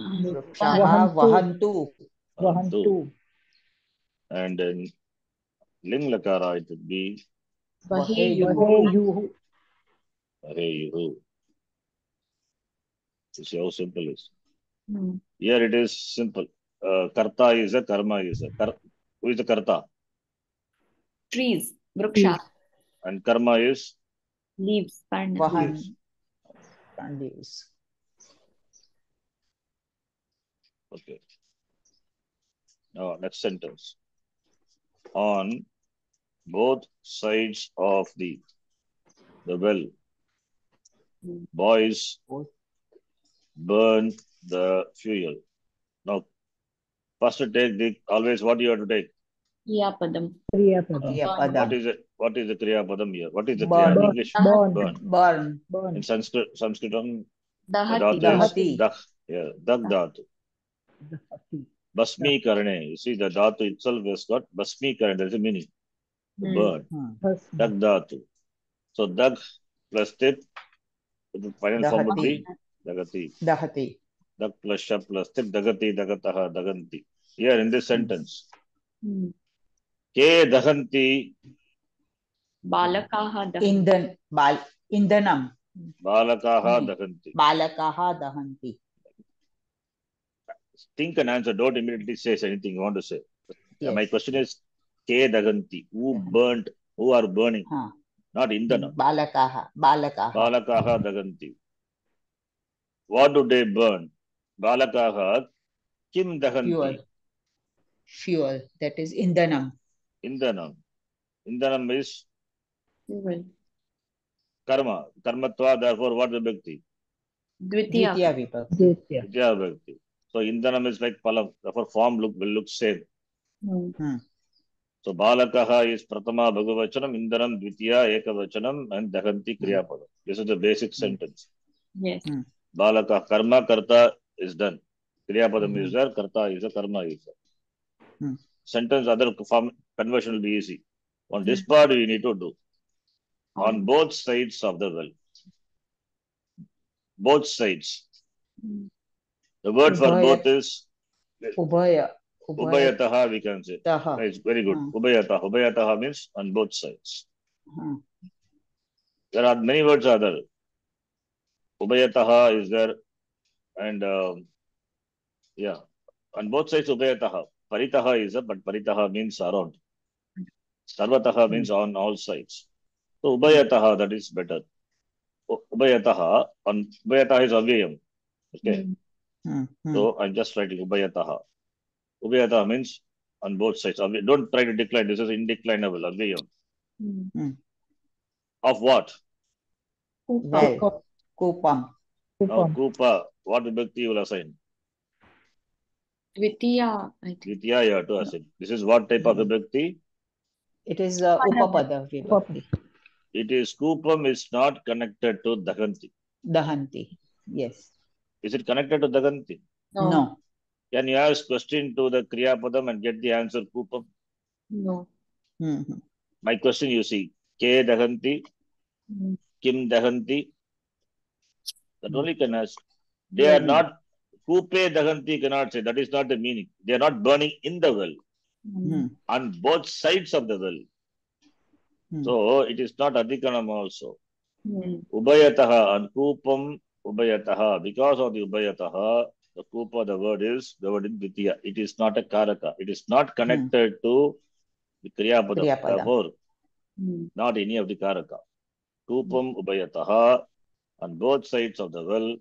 Vrikshaha
Vahantu.
vahantu,
And then Ling Lakara, it would be
Vaheyuhu.
vaheyuhu,
Heyuhu. You see how simple it is.
Hmm.
Here it is simple. Uh, karta is a karma is a. Kar, who is the karta?
Trees. Vriksha.
And karma is
Leaves. Parna.
Vahan.
Leaves.
Leaves.
Okay. Now next sentence. On both sides of the the well. Boys
Both.
burn the fuel. Now, first to take the always what you have to take.
Kriyapadam.
Kriyapadam.
Yeah,
What
padam.
is it? What is the Kriya Padam here? What is the
Burn.
Kriya in English?
Burn.
Burn.
Burn.
Burn.
In Sanskrit, Sanskritam, the
Dahati.
dhatu is
Dahati.
dak. Yeah, dak dhatu. Basmi karane. You see, the dhatu itself has got basmi karane. There is a meaning. To
Hmm.
burn.
Hmm.
Dak dhatu. So, dak plus tip. The final form would be dagati.
Dahati.
Dak plus sha plus tip. Dagati, dagataha, daganti. Here in this sentence,
Hmm.
ke daganti
Balakaha dahanti.
Indan. Bal. Indanam.
balakaha
Hmm.
daganti.
Balakaha dahanti.
Think and answer. Don't immediately say anything you want to say.
Yes.
My question is, ke daganti. Who burnt? Who are burning?
Huh.
Not indana.
Balakaha. Balakaha.
Balakaha daganti. What do they burn? Balakaha kim daganti.
Fuel. Fuel. That is Indanam.
Indanam. Indanam is
Fuel.
karma. Karmatva, therefore, what vibhakti?
Dvitiya.
Ditya vibhakti.
Ditya.
Vidya vibhakti. So Indanam is like palam. Therefore, form look will look same.
Mm-hmm.
So Balakaha is Pratama Bhagavachanam, Indanam Dvitiya Ekavachanam, and Daganti Kriyapadam. This is the basic sentence.
Yes.
Balaka Karma Karta is done. Kriyapadam is there, Karta is there, Karma is there.
Mm-hmm.
Sentence other form conversion will be easy. On this part, we need to do. On both sides of the well. Both sides.
Hmm.
The word for both is
Ubhaya.
Ubayataha, we can say.
Ubhayataha.
It's very good.
Hmm.
Ubayataha. Ubayataha means on both sides.
Hmm.
There are many words are there. Ubayataha is there, and um, yeah, on both sides Ubayataha. Paritaha is there, but Paritaha means around. Sarvataha means on all sides. So Ubayataha, that is better. U- Ubayataha, on Ubayataha is avyayam. Okay,
Hmm. Hmm.
so I'm just writing Ubayataha. Ubayataha means on both sides. Avy- Don't try to decline. This is indeclinable. Avyayam.
Hmm.
Of what?
Well. Kupam.
Now,
Kupam.
Kupa, what vibhakti you will assign?
Dvitiya. I think.
Ditya you have to assign. This is what type of vibhakti?
It is uh, Upapada vibhakti.
It is Kupam is not connected to Daganti.
Dahanti. Yes.
Is it connected to Daganti?
No. no.
Can you ask question to the Kriya Padam and get the answer Kupam?
No.
Hmm. hmm.
My question you see, K Daganti,
Hmm.
Kim Daganti. That only can ask. They are
Mhm.
not, Kupe Daganti cannot say. That is not the meaning. They are not burning in the well,
Hmm.
Hmm.
on both sides of the well.
Hmm.
So it is not Adhikanam also.
Hmm.
Ubayataha and Kupam Ubayataha. Because of the Ubayataha, the Kupa, the word is the word in Ditya. It is not a Karaka. It is not connected to the Kriyapadam.
Kriyapadam.
Therefore,
Hmm.
not any of the Karaka. Kupam Ubayataha on both sides of the well.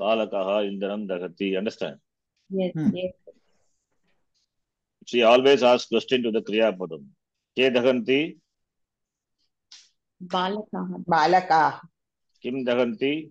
Balakaha Indranam Dagati. Understand?
Yes.
Hmm.
Yes.
She always asks question to the Kriyapadam. Ke Daganti,
Balakaha.
Balaka.
Kim Daganti,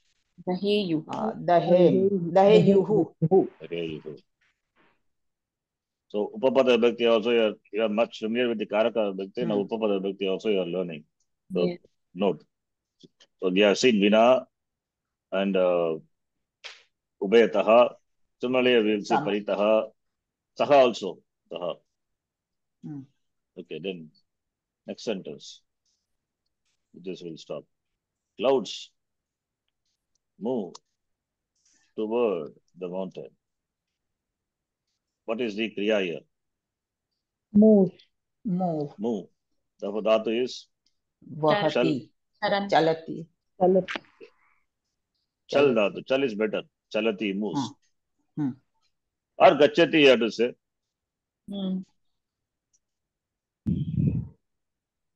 Uh.
So, Upapada Vibhakti also, you are, you are much familiar with the Karaka Vibhakti. Now, Upapada Vibhakti also you are learning. So,
Yes.
note. So, we have seen Vina and uh, Ubayataha. Similarly, we will
Sama.
Paritaha. Saha also. Saha.
Hmm.
Okay, then next sentence. This will stop. Clouds move toward the mountain. What is the Kriya here?
Move.
Move.
Move. Therefore, Dhatu is
Vahati. Chalati.
Chalat.
Chal
Chal.
Dhatu. Chal is better. Chalati moves.
Hmm. Hmm.
Or Gachati, you have to say.
Hmm.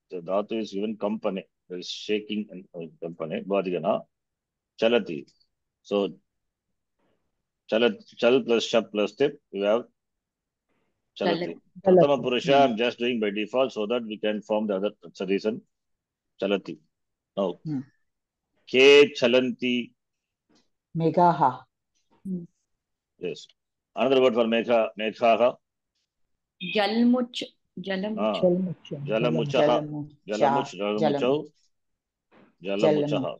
The Dhatu is given company. There is shaking and uh, company. Bhadigana. Chalati. So, chalat, chal plus shab plus tip, we have chalati.
Chalat.
Prathama Purusha, I'm just doing by default so that we can form the other, that's the reason. Chalati. Now,
Hmm.
K chalanti,
Megaha.
yes. Another word for Megha, Meghaha,
Jalmuch. Jalam.
ah,
Jalmucha.
Jalamuchaha,
Jalamu.
Jalamuch,
Jalam.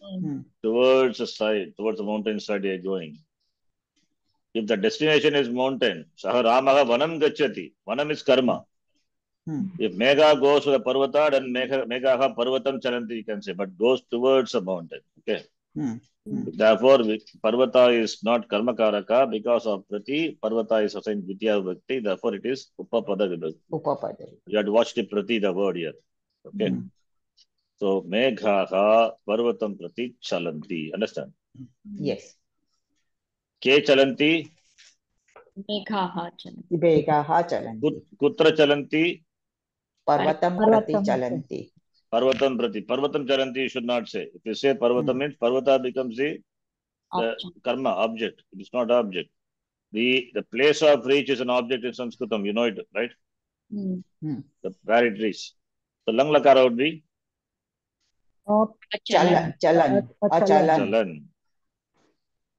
Hmm.
Hmm.
Towards the side, towards the mountain side they are going. If the destination is mountain, Saha Ramaha Vanam Gachati. Vanam is karma.
Hmm.
If Megha goes to the Parvata, then Megha, Meghaha Parvatam Charanti, you can say, but goes towards the mountain. Okay.
Hmm.
Therefore, Parvata is not Karma Karaka because of Prati. Parvata is assigned Vidya Bhakti. Therefore, it is Upapada Vibhakti.
Upapada.
You have to watch the Prati, the word here. Okay.
Hmm.
So, Meghaha Parvatam Prati Chalanti. Understand?
Yes.
Ke Chalanti,
Meghaha. Chalan.
Vegaha chalanti.
Kutra Chalanti,
Parvatam prati chalanti.
Parvatam Prati. Parvatam Chalanti, you should not say. If you say Parvatam
Hmm.
means Parvata becomes the, the karma, object. It is not object. The, the place of reach is an object in Sanskritam. You know it, right?
Hmm.
The, where it reaches. So, Lang Lakara would be
Up.
Chalan. Chalan. Achalan.
Chalan.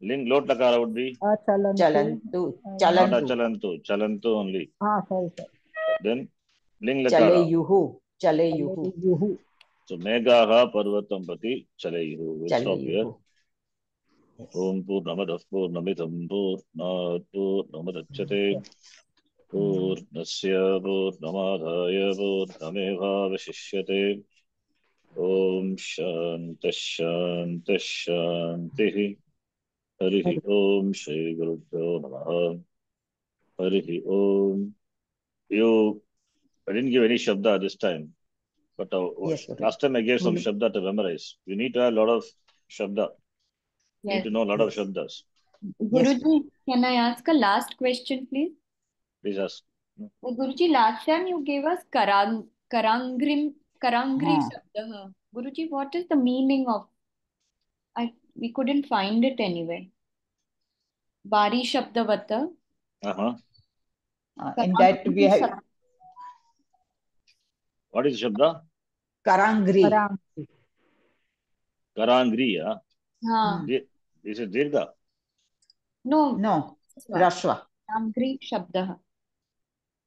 Ling Lot Lakara would be
Achalantu.
Chalantu.
not
Chalantu.
Achalantu. Chalantu only.
Ah, sorry, sorry.
Then Ling Lakara.
Chalayuhu. Chalayuhu.
Yuhu.
So Meghaha Parvatam Pati Chalayuhu. We'll stop here.
Chalayuhu.
Om Purnamadah Purnamidam Purnat Purnamadachyate Purnasya Purnamadhaya Purnameva Vashishyate ओम शांत शांत शांति हरि ओम श्री गुरुभ्यो नम। Hari Om you give any शब्द this time but last time I give some शब्द to memorise you need to have lot of शब्द need to know lot of शब्द
guruji can I ask a last question please
please ask
guruji last time you give us Krang करांग्रिम karangri
Huh.
shabda. Guruji, what is the meaning of? I we couldn't find it anywhere. Bari shabdavata.
Uh-huh.
Uh, in that we have
What is Shabda?
Karangri.
Karanti.
Karangri. Yeah?
हाँ,
This is Dirga.
no,
No.
this.
Rashwa.
Karangri shabda.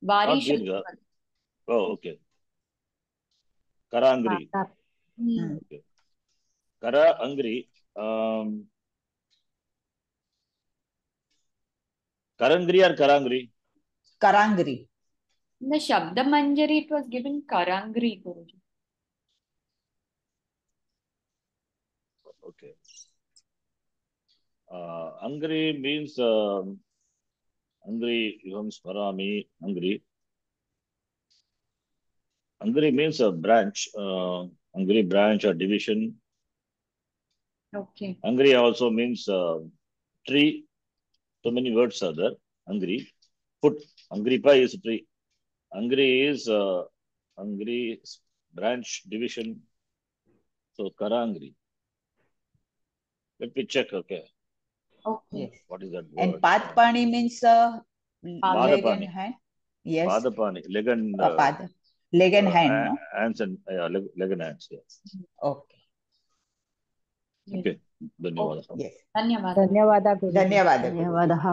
Bari
Not
shabda.
Oh, okay. Karangri.
Ah,
Hmm.
Kara Angri. Um, Karangri or Karangri?
Karangri.
In the Shabda Manjari, it was given Karangri, Guruji.
Okay. Uh, Angri means um, Angri Yuham Smarami Angri. Angri means a branch, uh, Angri branch or division.
Okay.
Angri also means uh, tree. So many words are there. Angri. Foot. Angripa is a tree. Angri is uh, Angri branch division. So Karangri. Let me check. Okay.
Okay.
What is that word?
And
word?
Padpani means uh, leg
Padapani.
and hand. Yes.
Padapani, leg and
Uh,
uh,
pad. Leg and hand,
uh,
no?
Hands and, yeah, leg, leg and hands, yes.
Okay.
Okay. धन्यवादः
yes. धन्यवादः धन्यवादः
धन्यवादः